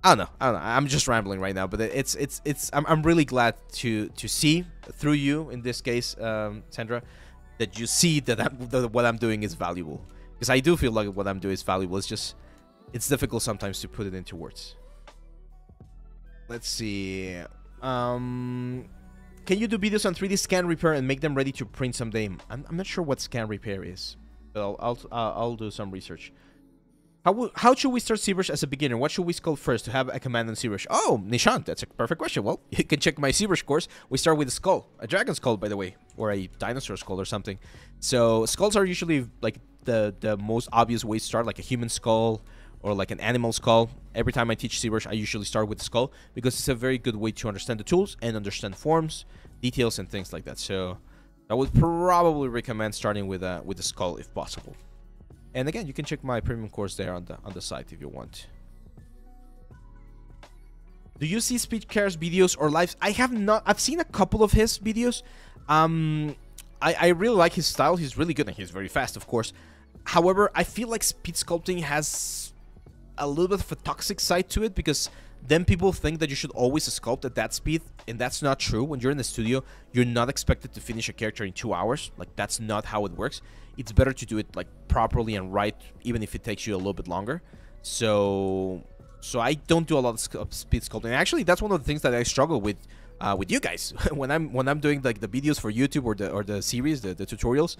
I don't know. I don't know. I'm just rambling right now, but it's it's it's I'm, I'm really glad to to see through you in this case, um, Sandra, that you see that, I'm, that what I'm doing is valuable because I do feel like what I'm doing is valuable. It's just it's difficult sometimes to put it into words. Let's see. Um, can you do videos on 3D scan repair and make them ready to print someday? I'm, I'm not sure what scan repair is, but I'll I'll, uh, I'll do some research. How, how should we start ZBrush as a beginner? What should we sculpt first to have a command on ZBrush? Oh, Nishant, that's a perfect question. Well, you can check my ZBrush course. We start with a skull, a dragon skull, by the way, or a dinosaur skull or something. So skulls are usually like the the most obvious way to start, like a human skull or like an animal skull. Every time I teach ZBrush, I usually start with the skull because it's a very good way to understand the tools and understand forms, details, and things like that. So I would probably recommend starting with a with the skull if possible. And again, you can check my premium course there on the on the site if you want. Do you see Speedcare's videos or lives? I have not. I've seen a couple of his videos. Um, I I really like his style. He's really good and he's very fast, of course. However, I feel like speed sculpting has a little bit of a toxic side to it because then people think that you should always sculpt at that speed and that's not true. When you're in the studio you're not expected to finish a character in two hours. Like that's not how it works. It's better to do it like properly and right even if it takes you a little bit longer. So so i don't do a lot of speed sculpting. Actually that's one of the things that i struggle with uh, with you guys. When i'm when i'm doing like the videos for youtube or the or the series the, the tutorials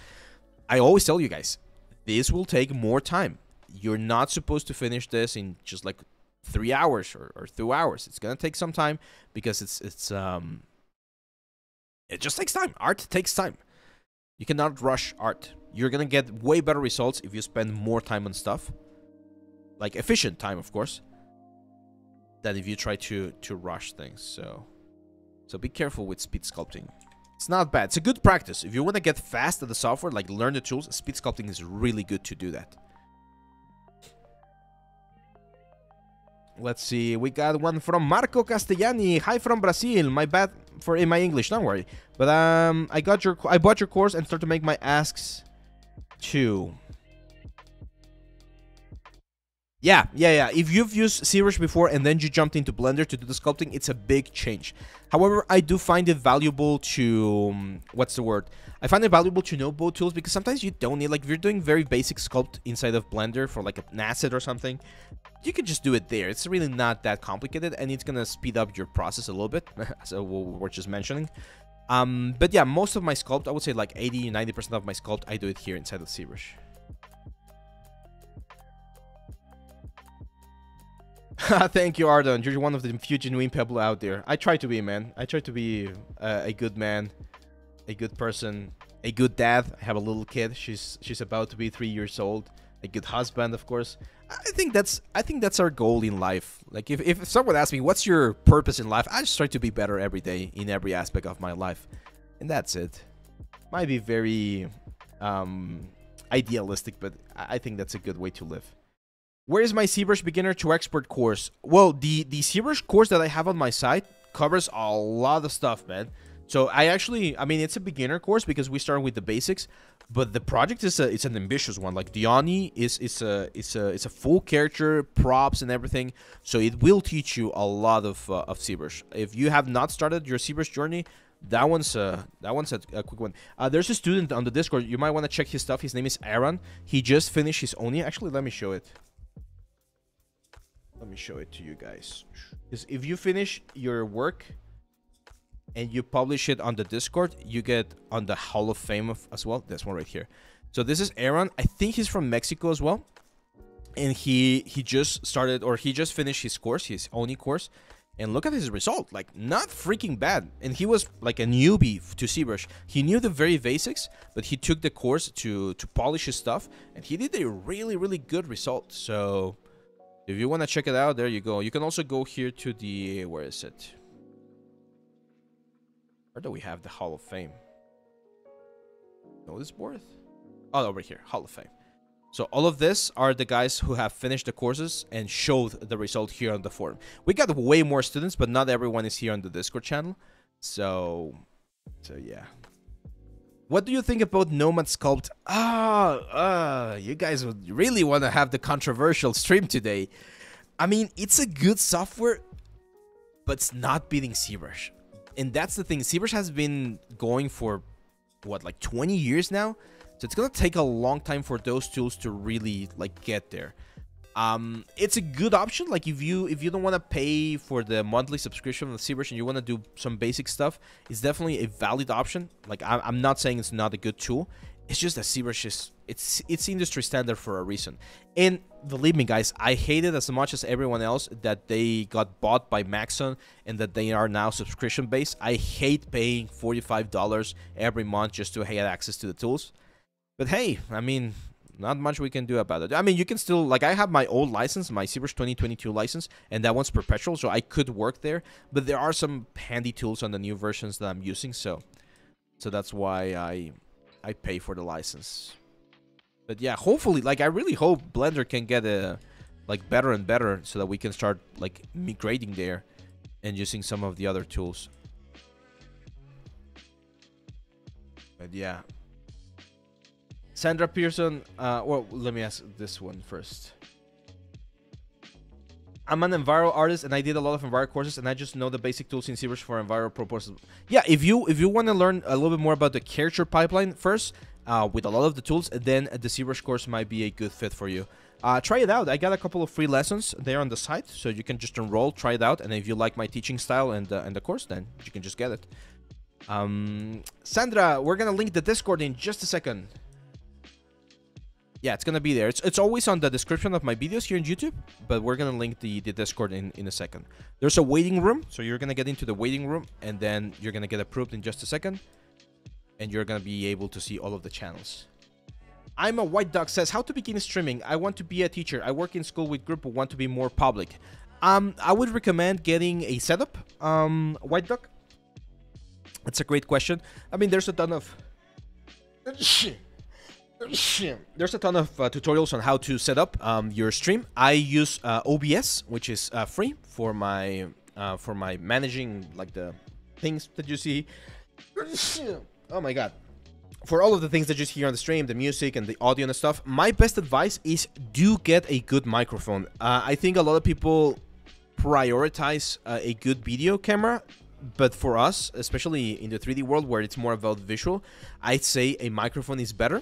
i always tell you guys this will take more time you're not supposed to finish this in just like three hours or, or two hours. It's gonna take some time because it's it's um it just takes time. Art takes time. You cannot rush art. You're gonna get way better results if you spend more time on stuff. Like efficient time, of course. Than if you try to to rush things. So so be careful with speed sculpting. It's not bad. It's a good practice. If you want to get fast at the software, like learn the tools, speed sculpting is really good to do that. Let's see. We got one from Marco Castellani. Hi from Brazil. My bad for in my English. Don't worry. But um, I got your I bought your course and start to make my asks too. Yeah, yeah, yeah. If you've used ZBrush before and then you jumped into Blender to do the sculpting, it's a big change. However, I do find it valuable to... Um, what's the word? I find it valuable to know both tools because sometimes you don't need... Like, if you're doing very basic sculpt inside of Blender for, like, an asset or something, you can just do it there. It's really not that complicated, and it's going to speed up your process a little bit, so we're just mentioning. Um, but yeah, most of my sculpt, I would say like 80-90% of my sculpt, I do it here inside of ZBrush. Thank you, Ardon. You're one of the few genuine people out there. I try to be, a man. I try to be uh, a good man, a good person, a good dad. I have a little kid. She's she's about to be three years old. A good husband, of course. I think that's I think that's our goal in life. Like if if someone asks me what's your purpose in life, I just try to be better every day in every aspect of my life, and that's it. Might be very um, idealistic, but I think that's a good way to live. Where is my ZBrush beginner to expert course? Well, the the ZBrush course that I have on my site covers a lot of stuff, man. So I actually, I mean, it's a beginner course because we start with the basics, but the project is a it's an ambitious one. Like Diani is is a it's a it's a full character, props and everything. So it will teach you a lot of uh, of ZBrush. If you have not started your ZBrush journey, that one's uh that one's a, a quick one. Uh, there's a student on the Discord. You might want to check his stuff. His name is Aaron. He just finished his Oni. Actually, let me show it. Let me show it to you guys. Because if you finish your work and you publish it on the Discord, you get on the Hall of Fame of, as well. This one right here. So this is Aaron. I think he's from Mexico as well. And he he just started or he just finished his course, his Oni course. And look at his result, like not freaking bad. And he was like a newbie to ZBrush. He knew the very basics, but he took the course to to polish his stuff, and he did a really really good result. So if you want to check it out, there you go. You can also go here to the where is it? Where do we have the Hall of Fame? Notice board? Oh, over here, Hall of Fame. So all of this are the guys who have finished the courses and showed the result here on the forum. We got way more students, but not everyone is here on the Discord channel. So, so yeah. What do you think about Nomad Sculpt? Ah, uh, you guys would really want to have the controversial stream today. I mean, it's a good software, but it's not beating ZBrush. And that's the thing. ZBrush has been going for, what, like 20 years now? So it's gonna take a long time for those tools to really like get there. Um, it's a good option. Like if you if you don't want to pay for the monthly subscription of ZBrush and you want to do some basic stuff, it's definitely a valid option. Like I, I'm not saying it's not a good tool. It's just that ZBrush is it's it's industry standard for a reason. And believe me, guys, I hate it as much as everyone else that they got bought by Maxon and that they are now subscription based. I hate paying forty five dollars every month just to have access to the tools. But hey, I mean, not much we can do about it. I mean, you can still like I have my old license, my ZBrush 2022 license, and that one's perpetual, so I could work there. But there are some handy tools on the new versions that I'm using, so so that's why I I pay for the license. But yeah, hopefully, like I really hope Blender can get a like better and better so that we can start like migrating there and using some of the other tools. But yeah, Sandra Pearson, uh, well, let me ask this one first. I'm an Enviro artist and I did a lot of Enviro courses and I just know the basic tools in ZBrush for Enviro proposals. Yeah, if you if you want to learn a little bit more about the character pipeline first, uh, with a lot of the tools, then the ZBrush course might be a good fit for you. Uh, try it out. I got a couple of free lessons there on the site, so you can just enroll, try it out, and if you like my teaching style and uh, and the course, then you can just get it. Um, Sandra, we're gonna link the Discord in just a second. Yeah, it's gonna be there. It's, it's always on the description of my videos here on YouTube, but we're gonna link the, the Discord in, in a second. There's a waiting room, so you're gonna get into the waiting room, and then you're gonna get approved in just a second, and you're gonna be able to see all of the channels. I'm a white duck says how to begin streaming. I want to be a teacher. I work in school with group but want to be more public. Um, I would recommend getting a setup. Um, white duck. That's a great question. I mean, there's a ton of there's a ton of uh, tutorials on how to set up um, your stream. I use uh, OBS, which is uh, free for my uh, for my managing like the things that you see. Oh my god. For all of the things that you hear on the stream, the music and the audio and stuff, my best advice is do get a good microphone. Uh, I think a lot of people prioritize uh, a good video camera but for us, especially in the 3D world where it's more about visual, I'd say a microphone is better.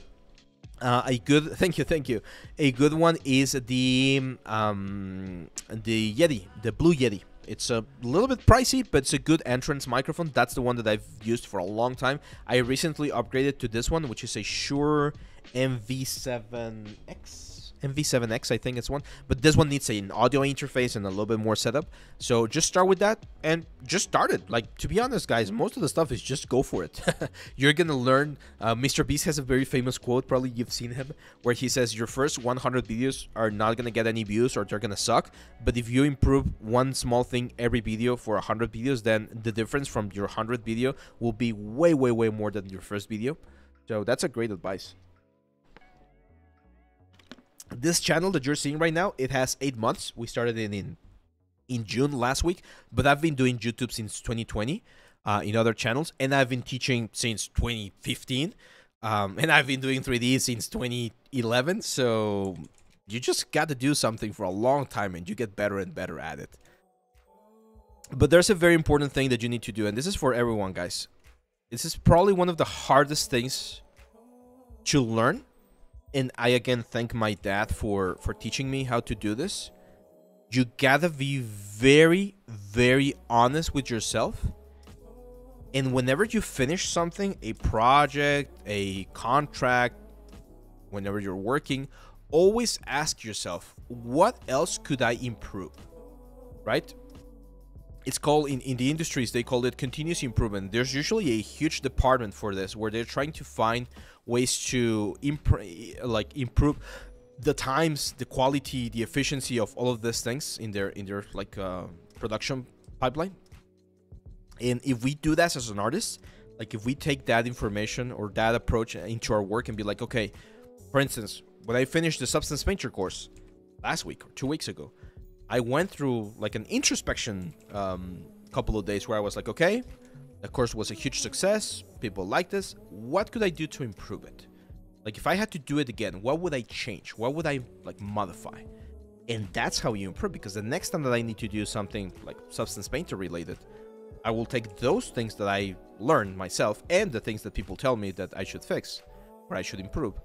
Uh, a good thank you thank you. A good one is the um the yeti the blue yeti. It's a little bit pricey but it's a good entrance microphone. That's the one that i've used for a long time. I recently upgraded to this one which is a shure mv7x MV7X, I think it's one. But this one needs an audio interface and a little bit more setup. So just start with that and just start it. Like, to be honest, guys, most of the stuff is just go for it. You're going to learn. Uh, Mr. Beast has a very famous quote, probably you've seen him, where he says, Your first 100 videos are not going to get any views or they're going to suck. But if you improve one small thing every video for 100 videos, then the difference from your 100 video will be way, way, way more than your first video. So that's a great advice this channel that you're seeing right now, it has eight months. We started it in in June last week, but I've been doing YouTube since 2020 uh, in other channels, and I've been teaching since 2015, um, and I've been doing 3D since 2011. So you just got to do something for a long time, and you get better and better at it. But there's a very important thing that you need to do, and this is for everyone, guys. This is probably one of the hardest things to learn and I again thank my dad for for teaching me how to do this. You gotta be very, very honest with yourself. And whenever you finish something, a project, a contract, whenever you're working, always ask yourself, what else could I improve? Right? it's called in, in the industries they call it continuous improvement there's usually a huge department for this where they're trying to find ways to imp- like improve the times the quality the efficiency of all of these things in their in their like uh, production pipeline and if we do that as an artist like if we take that information or that approach into our work and be like okay for instance when i finished the substance painter course last week or two weeks ago I went through like an introspection um, couple of days where I was like, okay, the course was a huge success. People like this. What could I do to improve it? Like if I had to do it again, what would I change? What would I like modify? And that's how you improve because the next time that I need to do something like substance painter related, I will take those things that I learned myself and the things that people tell me that I should fix or I should improve.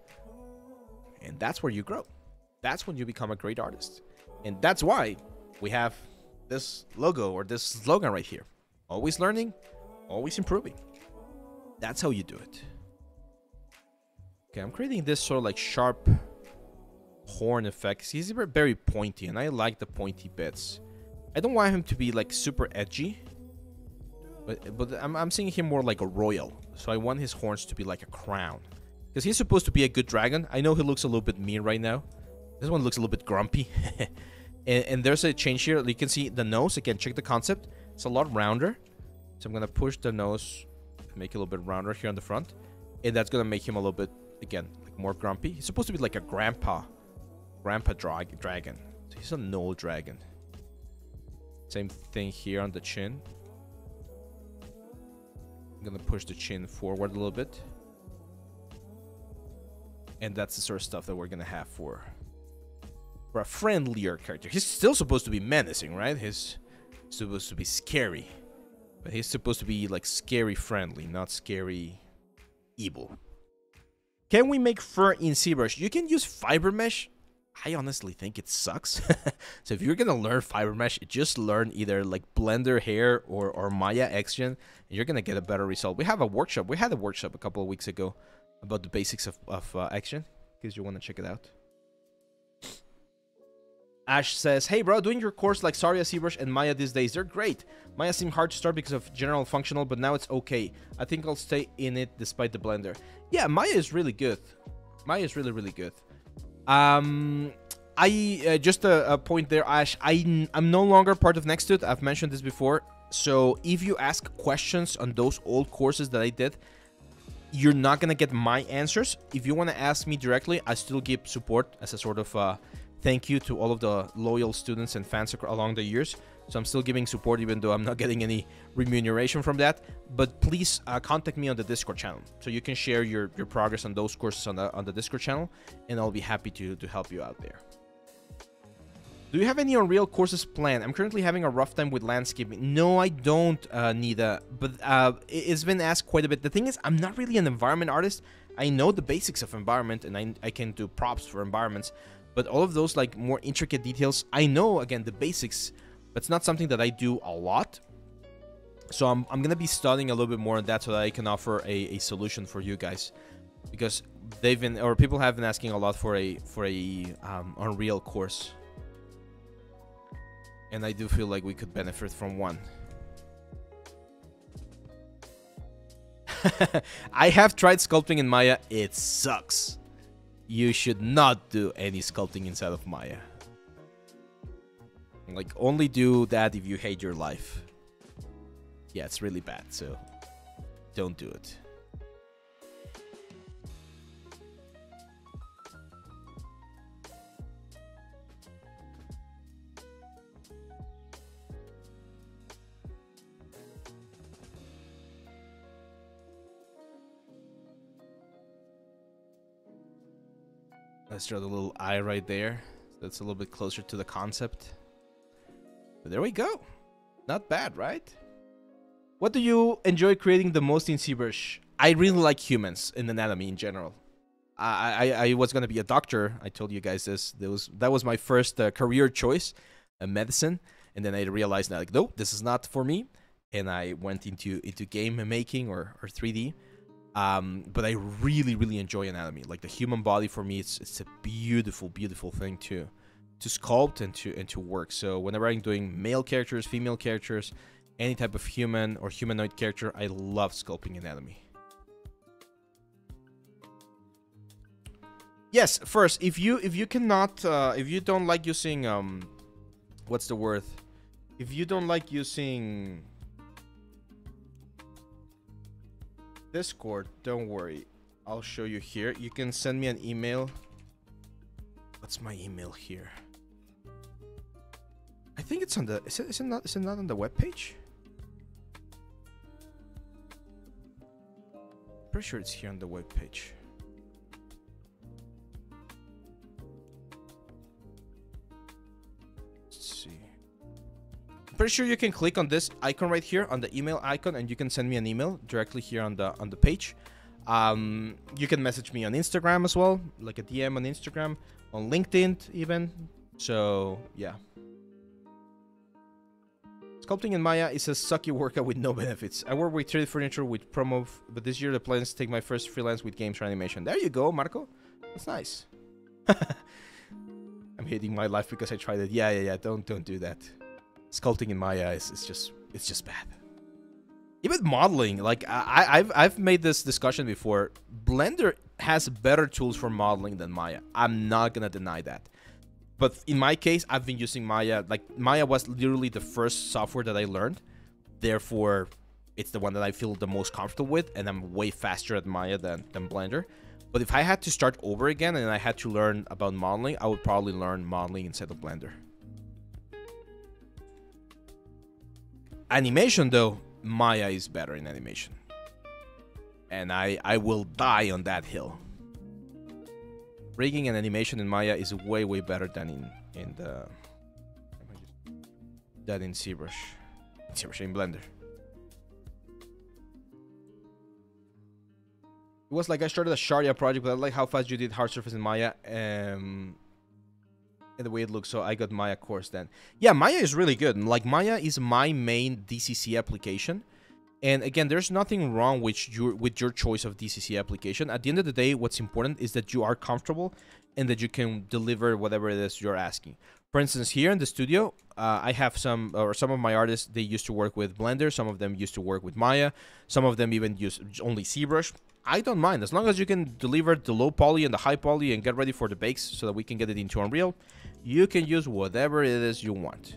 And that's where you grow. That's when you become a great artist. And that's why we have this logo or this slogan right here. Always learning, always improving. That's how you do it. Okay, I'm creating this sort of like sharp horn effect. He's very pointy, and I like the pointy bits. I don't want him to be like super edgy, but but I'm, I'm seeing him more like a royal. So I want his horns to be like a crown. Because he's supposed to be a good dragon. I know he looks a little bit mean right now. This one looks a little bit grumpy. and, and, there's a change here. You can see the nose. Again, check the concept. It's a lot rounder. So I'm going to push the nose, make it a little bit rounder here on the front. And that's going to make him a little bit, again, like more grumpy. He's supposed to be like a grandpa. Grandpa drag dragon. So he's an old dragon. Same thing here on the chin. I'm going to push the chin forward a little bit. And that's the sort of stuff that we're going to have for for a friendlier character. He's still supposed to be menacing, right? He's supposed to be scary. But he's supposed to be like scary friendly, not scary evil. Can we make fur in ZBrush? You can use fiber mesh. I honestly think it sucks. so if you're gonna learn fiber mesh, just learn either like Blender Hair or, or Maya XGen, and you're gonna get a better result. We have a workshop. We had a workshop a couple of weeks ago about the basics of, of uh, XGen, in case you want to check it out. Ash says, Hey bro, doing your course like Saria, ZBrush, and Maya these days. They're great. Maya seemed hard to start because of general functional, but now it's okay. I think I'll stay in it despite the blender. Yeah, Maya is really good. Maya is really, really good. Um, I uh, just a, a, point there, Ash. I I'm no longer part of Nextdude. I've mentioned this before. So if you ask questions on those old courses that I did, you're not gonna get my answers. If you want to ask me directly, I still give support as a sort of uh, thank you to all of the loyal students and fans along the years. So I'm still giving support even though I'm not getting any remuneration from that. But please uh, contact me on the Discord channel so you can share your, your progress on those courses on the on the Discord channel, and I'll be happy to to help you out there. Do you have any Unreal courses planned? I'm currently having a rough time with landscaping. No, I don't, uh, Nida. But uh, it's been asked quite a bit. The thing is, I'm not really an environment artist. I know the basics of environment, and I, I can do props for environments. But all of those like more intricate details, I know again the basics, but it's not something that I do a lot. So I'm, I'm gonna be studying a little bit more on that so that I can offer a, a solution for you guys, because they've been or people have been asking a lot for a for a um, Unreal course, and I do feel like we could benefit from one. I have tried sculpting in Maya. It sucks you should not do any sculpting inside of Maya. Like, only do that if you hate your life. Yeah, it's really bad, so don't do it. Let's draw the little eye right there. That's a little bit closer to the concept. But there we go. Not bad, right? What do you enjoy creating the most in ZBrush? I really like humans in anatomy in general. I, I, I was gonna be a doctor. I told you guys this. That was that was my first uh, career choice, a medicine. And then I realized like, nope, this is not for me. And I went into into game making or or 3D. Um, but I really, really enjoy anatomy. Like the human body for me, it's it's a beautiful, beautiful thing to to sculpt and to and to work. So whenever I'm doing male characters, female characters, any type of human or humanoid character, I love sculpting anatomy. Yes, first, if you if you cannot uh, if you don't like using um what's the word? If you don't like using Discord, don't worry. I'll show you here. You can send me an email. What's my email here? I think it's on the is it, is it not is it not on the web page? Pretty sure it's here on the web page. Pretty sure you can click on this icon right here on the email icon and you can send me an email directly here on the on the page. Um, you can message me on Instagram as well, like a DM on Instagram, on LinkedIn even. So yeah. Sculpting in Maya is a sucky workout with no benefits. I work with 3D furniture with promo, but this year the plan is to take my first freelance with games or animation. There you go, Marco. That's nice. I'm hating my life because I tried it. Yeah, yeah, yeah. Don't don't do that. Sculpting in Maya is, is just it's just bad. Even modeling, like I, I've I've made this discussion before. Blender has better tools for modeling than Maya. I'm not gonna deny that. But in my case, I've been using Maya. Like Maya was literally the first software that I learned. Therefore, it's the one that I feel the most comfortable with, and I'm way faster at Maya than than Blender. But if I had to start over again and I had to learn about modeling, I would probably learn modeling instead of Blender. Animation though, Maya is better in animation. And I, I will die on that hill. Rigging and animation in Maya is way way better than in in the than in ZBrush. ZBrush in Blender. It was like I started a Sharia project, but I like how fast you did hard surface in Maya. Um, the way it looks, so I got Maya course then. Yeah, Maya is really good. Like Maya is my main DCC application. And again, there's nothing wrong with your with your choice of DCC application. At the end of the day, what's important is that you are comfortable and that you can deliver whatever it is you're asking. For instance, here in the studio, uh, I have some or some of my artists. They used to work with Blender. Some of them used to work with Maya. Some of them even use only ZBrush. I don't mind as long as you can deliver the low poly and the high poly and get ready for the bakes so that we can get it into Unreal. You can use whatever it is you want.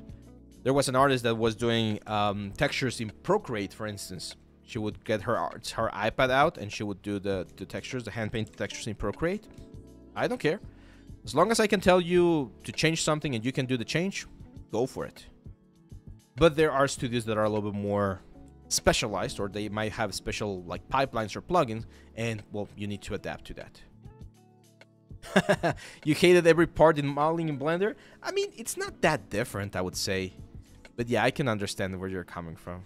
There was an artist that was doing um, textures in Procreate, for instance. She would get her arts, her iPad out and she would do the, the textures, the hand painted textures in Procreate. I don't care. As long as I can tell you to change something and you can do the change, go for it. But there are studios that are a little bit more specialized or they might have special like pipelines or plugins and well you need to adapt to that. You hated every part in modeling in blender? I mean it's not that different i would say. But yeah i can understand where you're coming from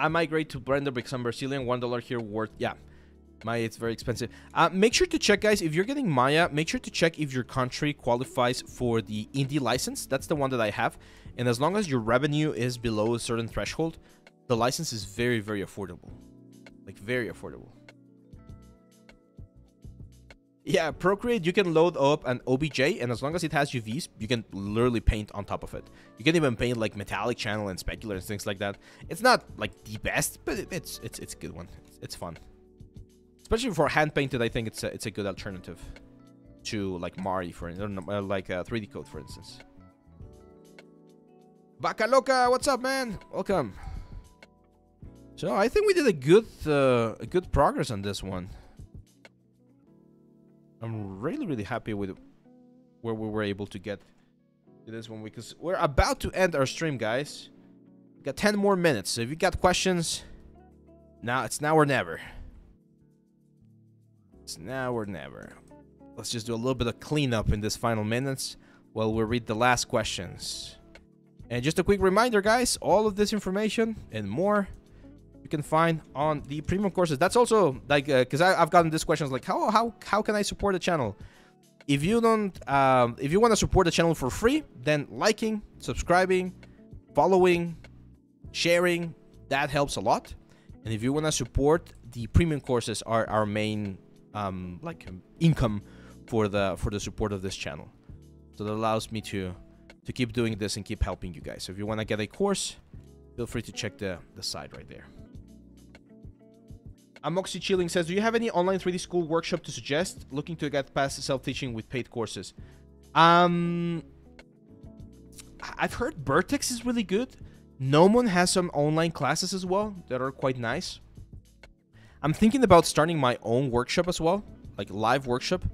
i migrate to blender because i'm brazilian one dollar here worth yeah Maya, it's very expensive. Uh, make sure to check, guys, if you're getting Maya, make sure to check if your country qualifies for the indie license. That's the one that I have. And as long as your revenue is below a certain threshold, the license is very, very affordable. Like, very affordable. Yeah, Procreate, you can load up an OBJ, and as long as it has UVs, you can literally paint on top of it. You can even paint like metallic channel and specular and things like that. It's not like the best, but it's it's it's a good one. It's, it's fun especially for hand painted. I think it's a, it's a good alternative to like Mari for uh, like uh, 3DCoat, for instance. Bacaloca, what's up, man? Welcome. So I think we did a good uh, a good progress on this one. I'm really really happy with where we were able to get to this one because we're about to end our stream, guys. We got 10 more minutes. So if you got questions, now it's now or never. It's now or never. Let's just do a little bit of cleanup in this final minutes while we read the last questions. And just a quick reminder, guys, all of this information and more you can find on the premium courses. That's also like because uh, I've gotten this questions like how how how can I support the channel? If you don't, um, if you want to support the channel for free, then liking, subscribing, following, sharing, that helps a lot. And if you want to support, the premium courses are our main um, like income for the for the support of this channel. So that allows me to to keep doing this and keep helping you guys. So if you want to get a course, feel free to check the the side right there. Amoxy Chilling says, "Do you have any online 3D school workshop to suggest? Looking to get past self-teaching with paid courses." Um, I've heard Vertex is really good. Gnomon has some online classes as well that are quite nice. I'm thinking about starting my own workshop as well, like live workshop,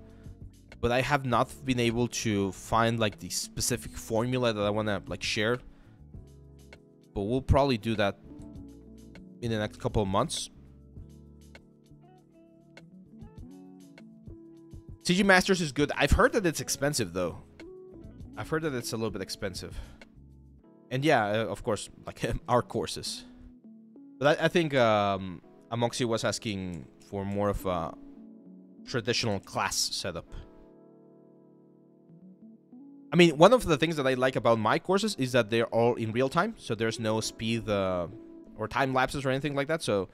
but I have not been able to find like the specific formula that I want to like share. But we'll probably do that in the next couple of months. CG Masters is good. I've heard that it's expensive though. I've heard that it's a little bit expensive. And yeah, uh, of course, like our courses. But I, I think um, Amoxy was asking for more of a traditional class setup. I mean, one of the things that I like about my courses is that they're all in real time, so there's no speed uh, or time lapses or anything like that. So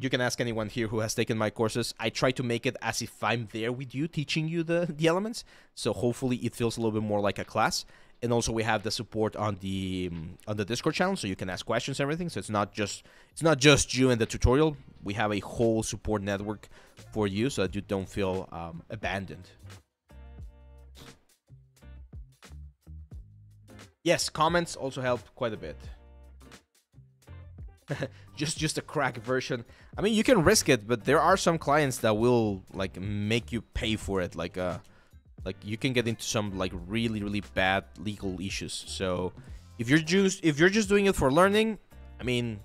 you can ask anyone here who has taken my courses. I try to make it as if I'm there with you, teaching you the, the elements. So hopefully it feels a little bit more like a class. And also we have the support on the on the Discord channel, so you can ask questions and everything. So it's not just it's not just you and the tutorial. We have a whole support network for you, so that you don't feel um, abandoned. Yes, comments also help quite a bit. just just a crack version. I mean, you can risk it, but there are some clients that will like make you pay for it. Like uh, like you can get into some like really really bad legal issues. So if you're just if you're just doing it for learning, I mean,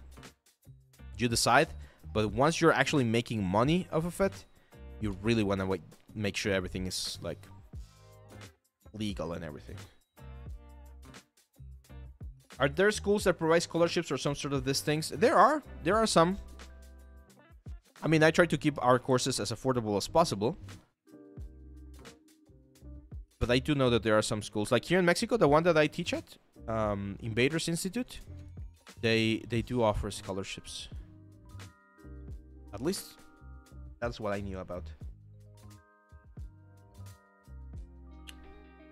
you decide. But once you're actually making money off of it, you really want to make sure everything is like legal and everything. Are there schools that provide scholarships or some sort of these things? There are. There are some. I mean, I try to keep our courses as affordable as possible. But I do know that there are some schools. Like here in Mexico, the one that I teach at, um, Invaders Institute, they they do offer scholarships. At least that's what I knew about.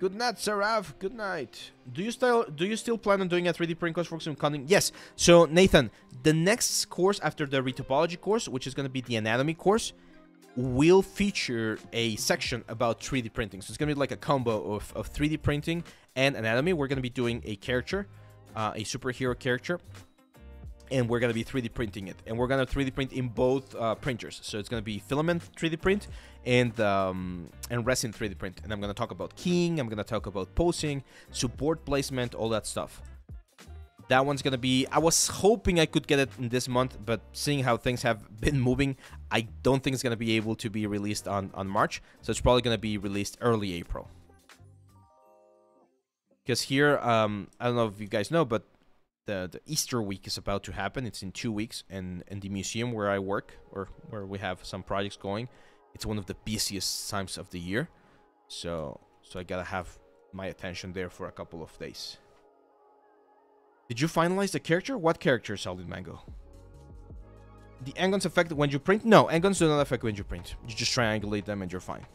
Good night, Sarav. Good night. Do you still do you still plan on doing a 3D print course for some cutting? Yes. So Nathan, the next course after the retopology course, which is going to be the anatomy course, will feature a section about 3D printing. So it's going to be like a combo of, of 3D printing and anatomy. We're going to be doing a character, uh, a superhero character, and we're going to be 3D printing it. And we're going to 3D print in both uh, printers. So it's going to be filament 3D print and um, and resin 3D print. And I'm going to talk about keying, I'm going to talk about posing, support placement, all that stuff. That one's going to be... I was hoping I could get it in this month, but seeing how things have been moving, I don't think it's going to be able to be released on, on March. So it's probably going to be released early April. Because here, um, I don't know if you guys know, but the, the Easter week is about to happen. It's in two weeks, and in the museum where I work or where we have some projects going, it's one of the busiest times of the year. So so I gotta have my attention there for a couple of days. Did you finalize the character? What character, Solid Mango? The n-gons affect when you print? No, n-gons do not affect when you print. You just triangulate them and you're fine.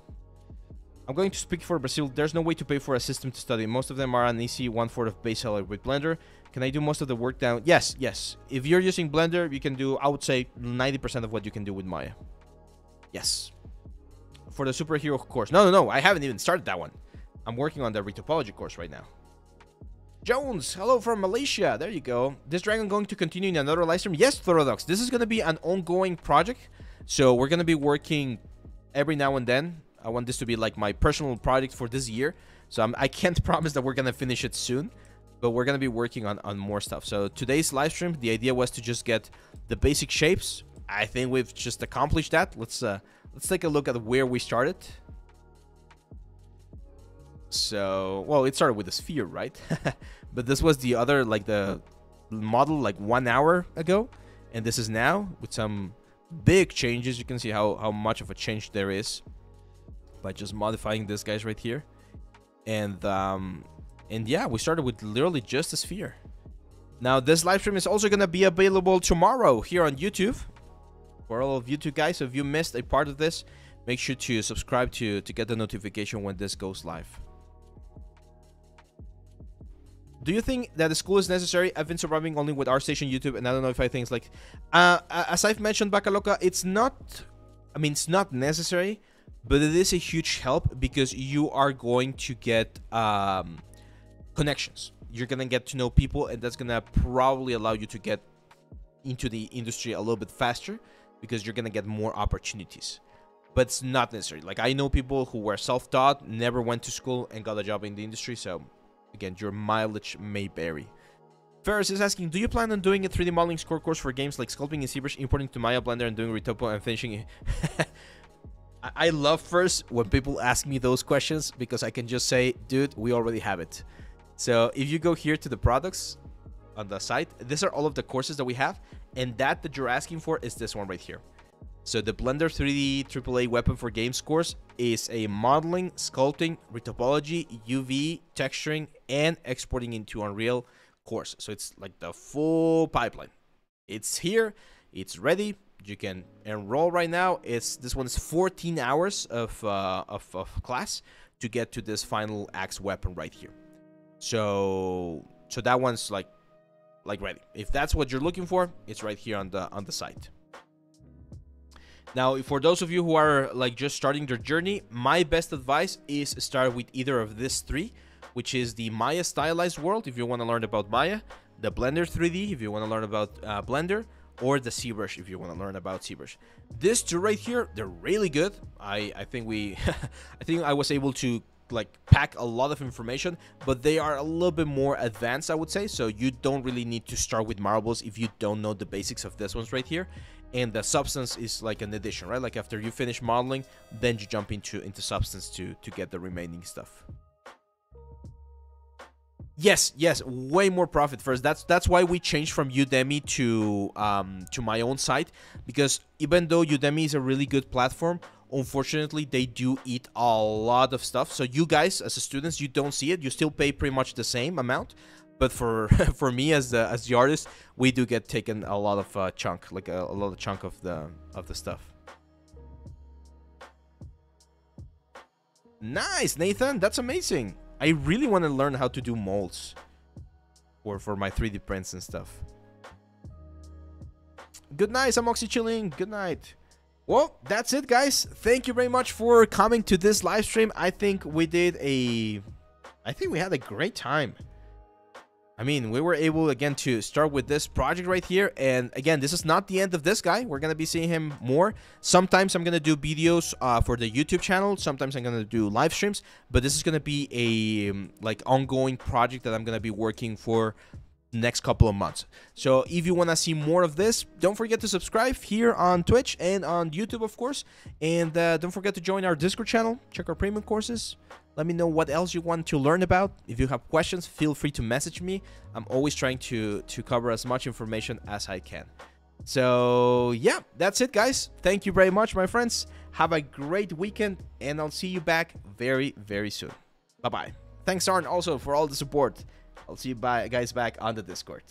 I'm going to speak for Brazil. There's no way to pay for a system to study. Most of them are an easy one-fourth of base salary with Blender. Can I do most of the work down? Yes, yes. If you're using Blender, you can do, I would say, 90% of what you can do with Maya. Yes. For the superhero course. No, no, no. I haven't even started that one. I'm working on the retopology course right now. Jones, hello from Malaysia. There you go. This dragon going to continue in another live stream? Yes, Thorodox. This is going to be an ongoing project. So we're going to be working every now and then. I want this to be like my personal project for this year. So I'm, I can not promise that we're going to finish it soon but we're gonna be working on on more stuff. So today's live stream the idea was to just get the basic shapes. I think we've just accomplished that. Let's uh let's take a look at where we started. So well it started with a sphere right? But this was the other like the model like one hour ago. And this is now with some big changes. You can see how how much of a change there is by just modifying this guys right here. And um and yeah, we started with literally just a sphere. Now, this live stream is also going to be available tomorrow here on YouTube. For all of you guys, if you missed a part of this, make sure to subscribe to, to get the notification when this goes live. Do you think that the school is necessary? I've been surviving only with ArtStation YouTube, and I don't know if I think it's like, uh, as I've mentioned, Bacaloca, it's not, I mean, it's not necessary, but it is a huge help because you are going to get um, connections. You're gonna get to know people, and that's gonna probably allow you to get into the industry a little bit faster because you're gonna get more opportunities. But it's not necessary. Like I know people who were self-taught, never went to school, and got a job in the industry. So again, your mileage may vary. Ferris is asking, do you plan on doing a 3D modeling score course for games like sculpting in ZBrush, importing to Maya Blender, and doing Retopo and finishing it? I love first when people ask me those questions because I can just say, dude, we already have it. So if you go here to the products on the site, these are all of the courses that we have. And that that you're asking for is this one right here. So the Blender 3D AAA Weapon for Games course is a modeling, sculpting, retopology, UV, texturing, and exporting into Unreal course. So it's like the full pipeline. It's here, it's ready. You can enroll right now. It's this one is 14 hours of, uh, of, of class to get to this final axe weapon right here. So so that one's like like ready. If that's what you're looking for, it's right here on the on the site. Now, for those of you who are like just starting their journey, my best advice is start with either of these three, which is the Maya stylized world if you want to learn about Maya, the Blender 3D if you want to learn about uh, Blender, or the ZBrush if you want to learn about ZBrush. These two right here, they're really good. I I think we, I think I was able to like pack a lot of information but they are a little bit more advanced i would say. So you don't really need to start with marbles if you don't know the basics of this ones right here. And the substance is like an addition right? Like after you finish modeling then you jump into into substance to to get the remaining stuff. Yes yes way more profit first. That's that's why we changed from udemy to um to my own site because even though udemy is a really good platform unfortunately they do eat a lot of stuff. So you guys as students you don't see it. You still pay pretty much the same amount. But for for me as the as the artist we do get taken a lot of uh, chunk like a, a lot of chunk of the of the stuff. Nice nathan. That's amazing. I really want to learn how to do molds or for my 3d prints and stuff. Good night Amoxy Chilling. Good night well that's it guys thank you very much for coming to this live stream i think we did a i think we had a great time I mean, we were able again to start with this project right here. And again, this is not the end of this guy. We're going to be seeing him more. Sometimes I'm going to do videos uh, for the YouTube channel. Sometimes I'm going to do live streams. But this is going to be a like ongoing project that I'm going to be working for next couple of months. So if you want to see more of this, don't forget to subscribe here on Twitch and on YouTube, of course. And uh, don't forget to join our Discord channel. Check our premium courses. Let me know what else you want to learn about. If you have questions, feel free to message me. I'm always trying to, to cover as much information as I can. So, yeah, that's it, guys. Thank you very much, my friends. Have a great weekend, and I'll see you back very, very soon. Bye-bye. Thanks, Arn, also, for all the support. I'll see you guys back on the Discord.